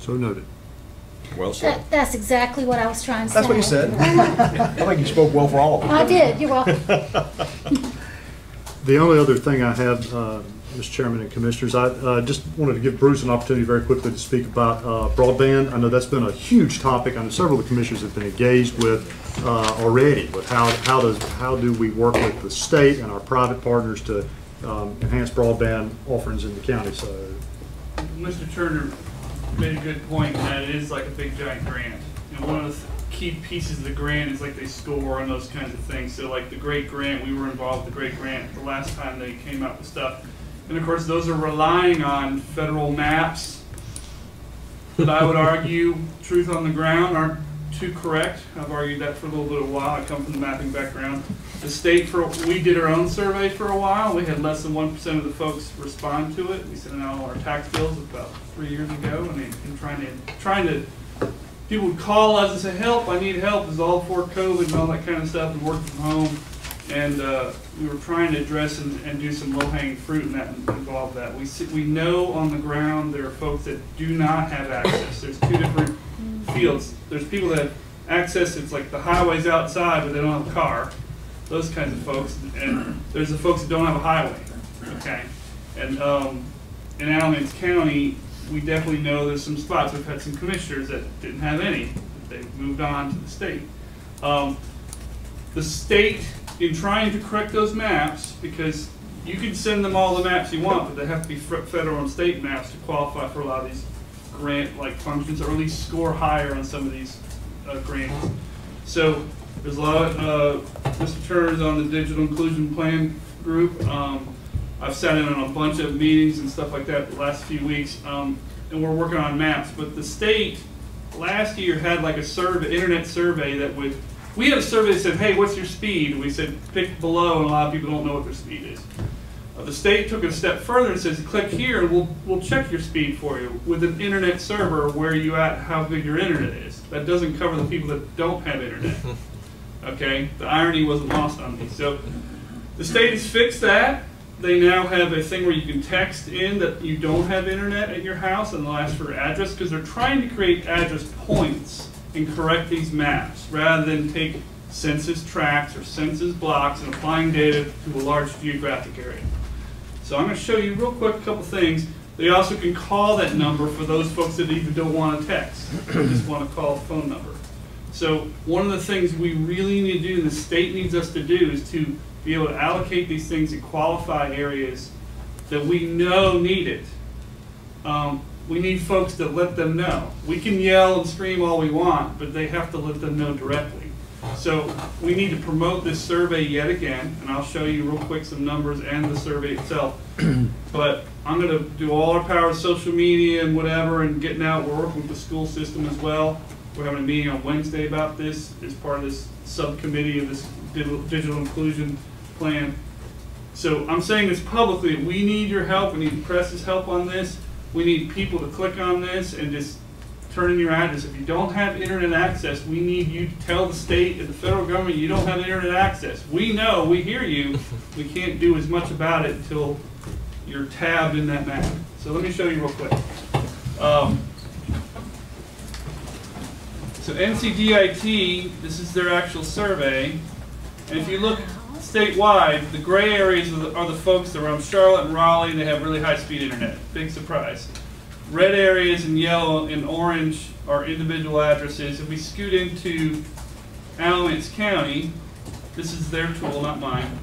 So noted. Well said. That, that's exactly what I was trying to say. That's what you said. I think you spoke well for all of us. I did, you're welcome. The only other thing I have, uh, Mr. Chairman and Commissioners, I uh, just wanted to give Bruce an opportunity very quickly to speak about uh, broadband. I know that's been a huge topic. I know several of the commissioners have been engaged with uh, already, with how, how does, how do we work with the state and our private partners to um, enhance broadband offerings in the county, so. Mr. Turner made a good point that it is like a big giant grant. And one of the key pieces of the grant is like they score and those kinds of things. So like the great grant, we were involved with the great grant the last time they came out with stuff. And of course, those are relying on federal maps that I would argue, truth on the ground, aren't too correct. I've argued that for a little bit of a while. I come from the mapping background. The state, for we did our own survey for a while. We had less than one percent of the folks respond to it. We sent out all our tax bills about three years ago, and and trying to trying to people would call us and say, "Help! I need help." It was all for COVID and all that kind of stuff, and working from home. And uh, we were trying to address and, and do some low-hanging fruit in that involved that. We see, we know on the ground there are folks that do not have access. There's two different fields. There's people that have access. It's like the highways outside, but they don't have a car. Those kinds of folks. And there's the folks that don't have a highway. Okay. And um, in Alamance County, we definitely know there's some spots. We've had some commissioners that didn't have any. They moved on to the state. Um, the state, in trying to correct those maps, because you can send them all the maps you want, but they have to be federal and state maps to qualify for a lot of these grant-like functions, or at least score higher on some of these uh, grants. So there's a lot of, uh, Mr. Turner's on the digital inclusion plan group. Um, I've sat in on a bunch of meetings and stuff like that the last few weeks, um, and we're working on maps. But the state last year had like a survey, internet survey that would. We had a survey that said, "Hey, what's your speed?" And we said, "Pick below," and a lot of people don't know what their speed is. Uh, the state took it a step further and says, "Click here, and we'll we'll check your speed for you with an internet server where you at, how big your internet is." That doesn't cover the people that don't have internet. Okay, the irony wasn't lost on me. So the state has fixed that. They now have a thing where you can text in that you don't have internet at your house and they'll ask for your address because they're trying to create address points and correct these maps rather than take census tracts or census blocks and applying data to a large geographic area. So I'm going to show you real quick a couple things. They also can call that number for those folks that even don't want to text. Just want to call a phone number. So one of the things we really need to do, and the state needs us to do, is to be able to allocate these things and qualify areas that we know need it. Um, we need folks that let them know. We can yell and scream all we want, but they have to let them know directly. So we need to promote this survey yet again, and I'll show you real quick some numbers and the survey itself. but I'm going to do all our power, of social media and whatever, and getting out. We're working with the school system as well. We're having a meeting on Wednesday about this as part of this subcommittee of this digital, digital inclusion plan. So I'm saying this publicly, we need your help, we need the press's help on this. We need people to click on this and just turn in your address. If you don't have internet access, we need you to tell the state and the federal government you don't have internet access. We know, we hear you, we can't do as much about it until you're tabbed in that map. So let me show you real quick. Um, so NCDIT, this is their actual survey, and if you look statewide, the gray areas are the, are the folks around Charlotte and Raleigh, they have really high-speed internet. Big surprise. Red areas and yellow and orange are individual addresses. If we scoot into Alamance County, this is their tool, not mine.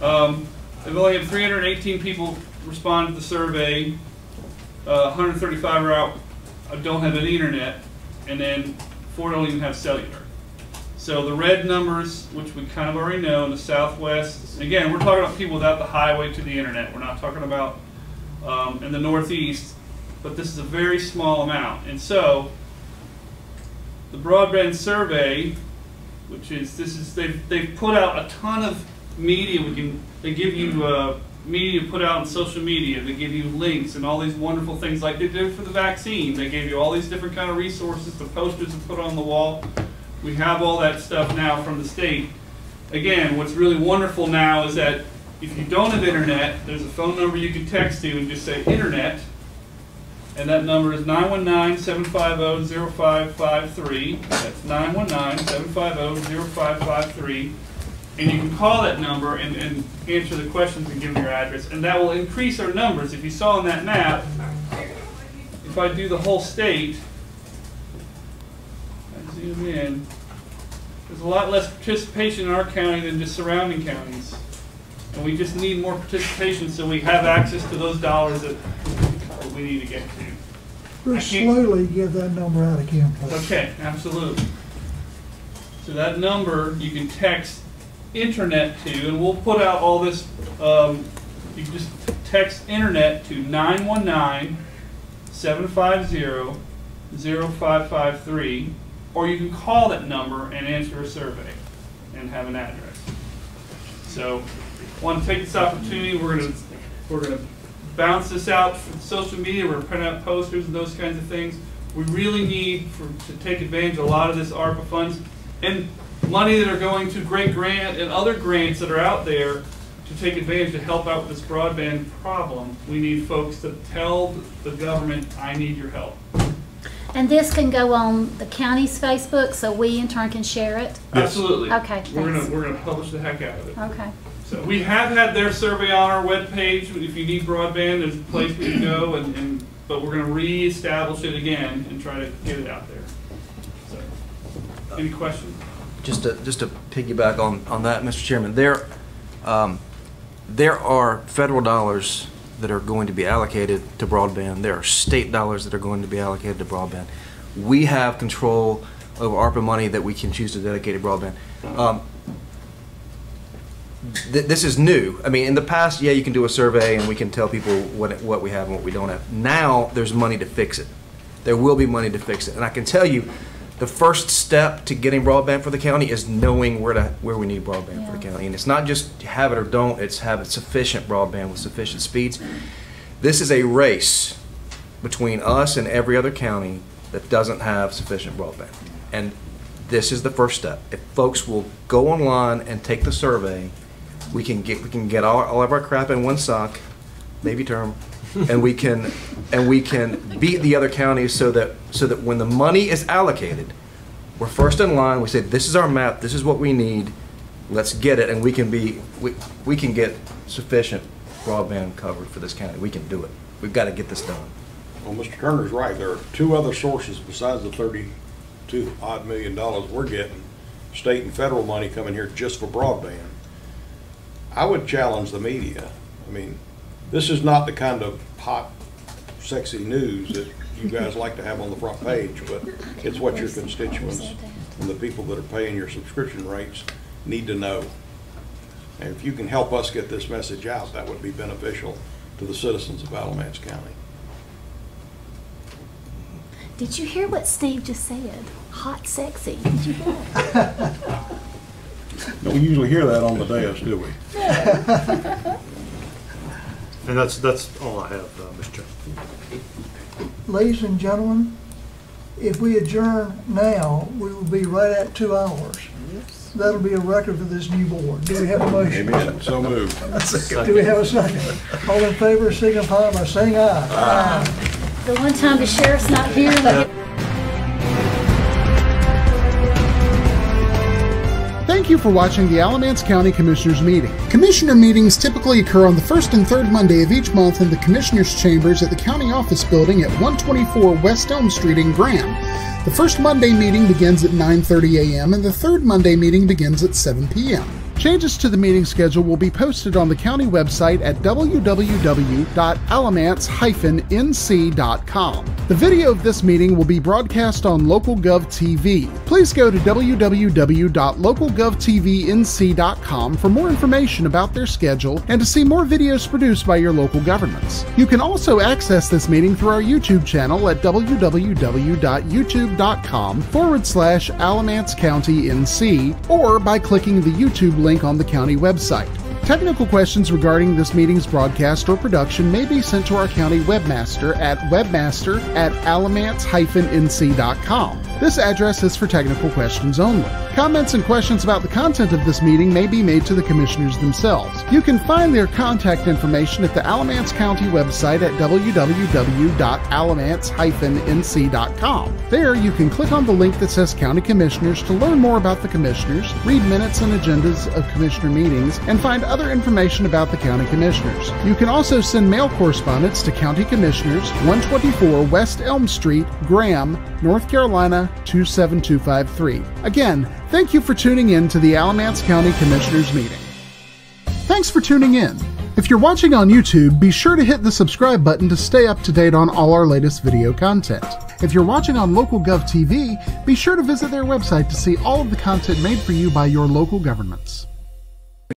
Um, they've only had 318 people respond to the survey. Uh, 135 are out, uh, don't have any internet, and then four don't even have cellular. So the red numbers, which we kind of already know in the southwest, again, we're talking about people without the highway to the internet. We're not talking about um, in the northeast, but this is a very small amount. And so the broadband survey, which is this is they've they've put out a ton of media. We can they give you uh, media put out on social media. They give you links and all these wonderful things like they did for the vaccine. They gave you all these different kind of resources, the posters to put on the wall. We have all that stuff now from the state. Again, what's really wonderful now is that if you don't have internet, there's a phone number you can text to and just say internet. And that number is 919-750-0553. That's 919-750-0553. And you can call that number and, and answer the questions and give them your address. And that will increase our numbers. If you saw on that map, if I do the whole state, I zoom in, there's a lot less participation in our county than just surrounding counties. And we just need more participation so we have access to those dollars that, we need to get to. We'll slowly get that number out of Camp Okay, absolutely. So that number you can text internet to, and we'll put out all this. Um, you can just text internet to 919 750 0553, or you can call that number and answer a survey and have an address. So, want to take this opportunity. We're gonna we're gonna bounce this out for social media. We're print out posters and those kinds of things. We really need for, to take advantage of a lot of this ARPA funds and money that are going to Great Grant and other grants that are out there to take advantage to help out with this broadband problem. We need folks to tell the government, I need your help. And this can go on the county's Facebook, so we in turn can share it? Absolutely. Okay, We're thanks. gonna, we're gonna publish the heck out of it. Okay. So we have had their survey on our webpage. If you need broadband, there's a place where you go and, and, but we're gonna reestablish it again and try to get it out there. So, Any questions? Just to, just to piggyback on, on that, Mr. Chairman, there, um, there are federal dollars that are going to be allocated to broadband. There are state dollars that are going to be allocated to broadband. We have control over ARPA money that we can choose to dedicate to broadband. Um, th- this is new. I mean, in the past, yeah, you can do a survey and we can tell people what, it- what we have and what we don't have. Now, there's money to fix it. There will be money to fix it. And I can tell you, the first step to getting broadband for the county is knowing where to, where we need broadband for the county. And it's not just have it or don't, it's have it sufficient broadband with sufficient speeds. This is a race between us and every other county that doesn't have sufficient broadband. And this is the first step. If folks will go online and take the survey, we can get, we can get all, all of our crap in one sock, maybe term, and we can, and we can beat the other counties so that, so that when the money is allocated, we're first in line, we say, this is our map, this is what we need, let's get it, and we can be, we, we can get sufficient broadband covered for this county. We can do it. We've got to get this done. Well, Mr. Turner's right. There are two other sources besides the thirty-two odd million dollars we're getting, state and federal money coming here just for broadband. I would challenge the media. I mean, this is not the kind of hot, sexy news that you guys like to have on the front page, but it's what your constituents and the people that are paying your subscription rates need to know. And if you can help us get this message out, that would be beneficial to the citizens of Alamance County. Did you hear what Steve just said? Hot sexy. Did you hear that? Don't usually hear that on the dais, do we? And that's, that's all I have, uh, Mr. Chairman. Ladies and gentlemen, if we adjourn now, we will be right at two hours. That'll be a record for this new board. Do we have a motion? Amen. So moved. Do we have a second? All in favor signify by saying aye. The one time the sheriff's not here, like, Thank you for watching the Alamance County Commissioners Meeting. Commissioner meetings typically occur on the first and third Monday of each month in the Commissioners' Chambers at the County Office Building at 124 West Elm Street in Graham. The first Monday meeting begins at 9:30 a.m. and the third Monday meeting begins at 7 p.m. Changes to the meeting schedule will be posted on the county website at www.alamance-nc.com. The video of this meeting will be broadcast on LocalGov TV. Please go to www.localgovtvnc.com for more information about their schedule and to see more videos produced by your local governments. You can also access this meeting through our YouTube channel at www.youtube.com forward slash Alamance County NC or by clicking the YouTube link on the county website. Technical questions regarding this meeting's broadcast or production may be sent to our county webmaster at webmaster at alamance-nc.com. This address is for technical questions only. Comments and questions about the content of this meeting may be made to the commissioners themselves. You can find their contact information at the Alamance County website at www.alamance-nc.com. There, you can click on the link that says County Commissioners to learn more about the commissioners, read minutes and agendas of commissioner meetings, and find other information about the county commissioners. You can also send mail correspondence to County Commissioners, 124 West Elm Street, Graham, North Carolina 27253. Again, thank you for tuning in to the Alamance County Commissioners meeting. Thanks for tuning in. If you're watching on YouTube, be sure to hit the subscribe button to stay up to date on all our latest video content. If you're watching on LocalGov TV, be sure to visit their website to see all of the content made for you by your local governments.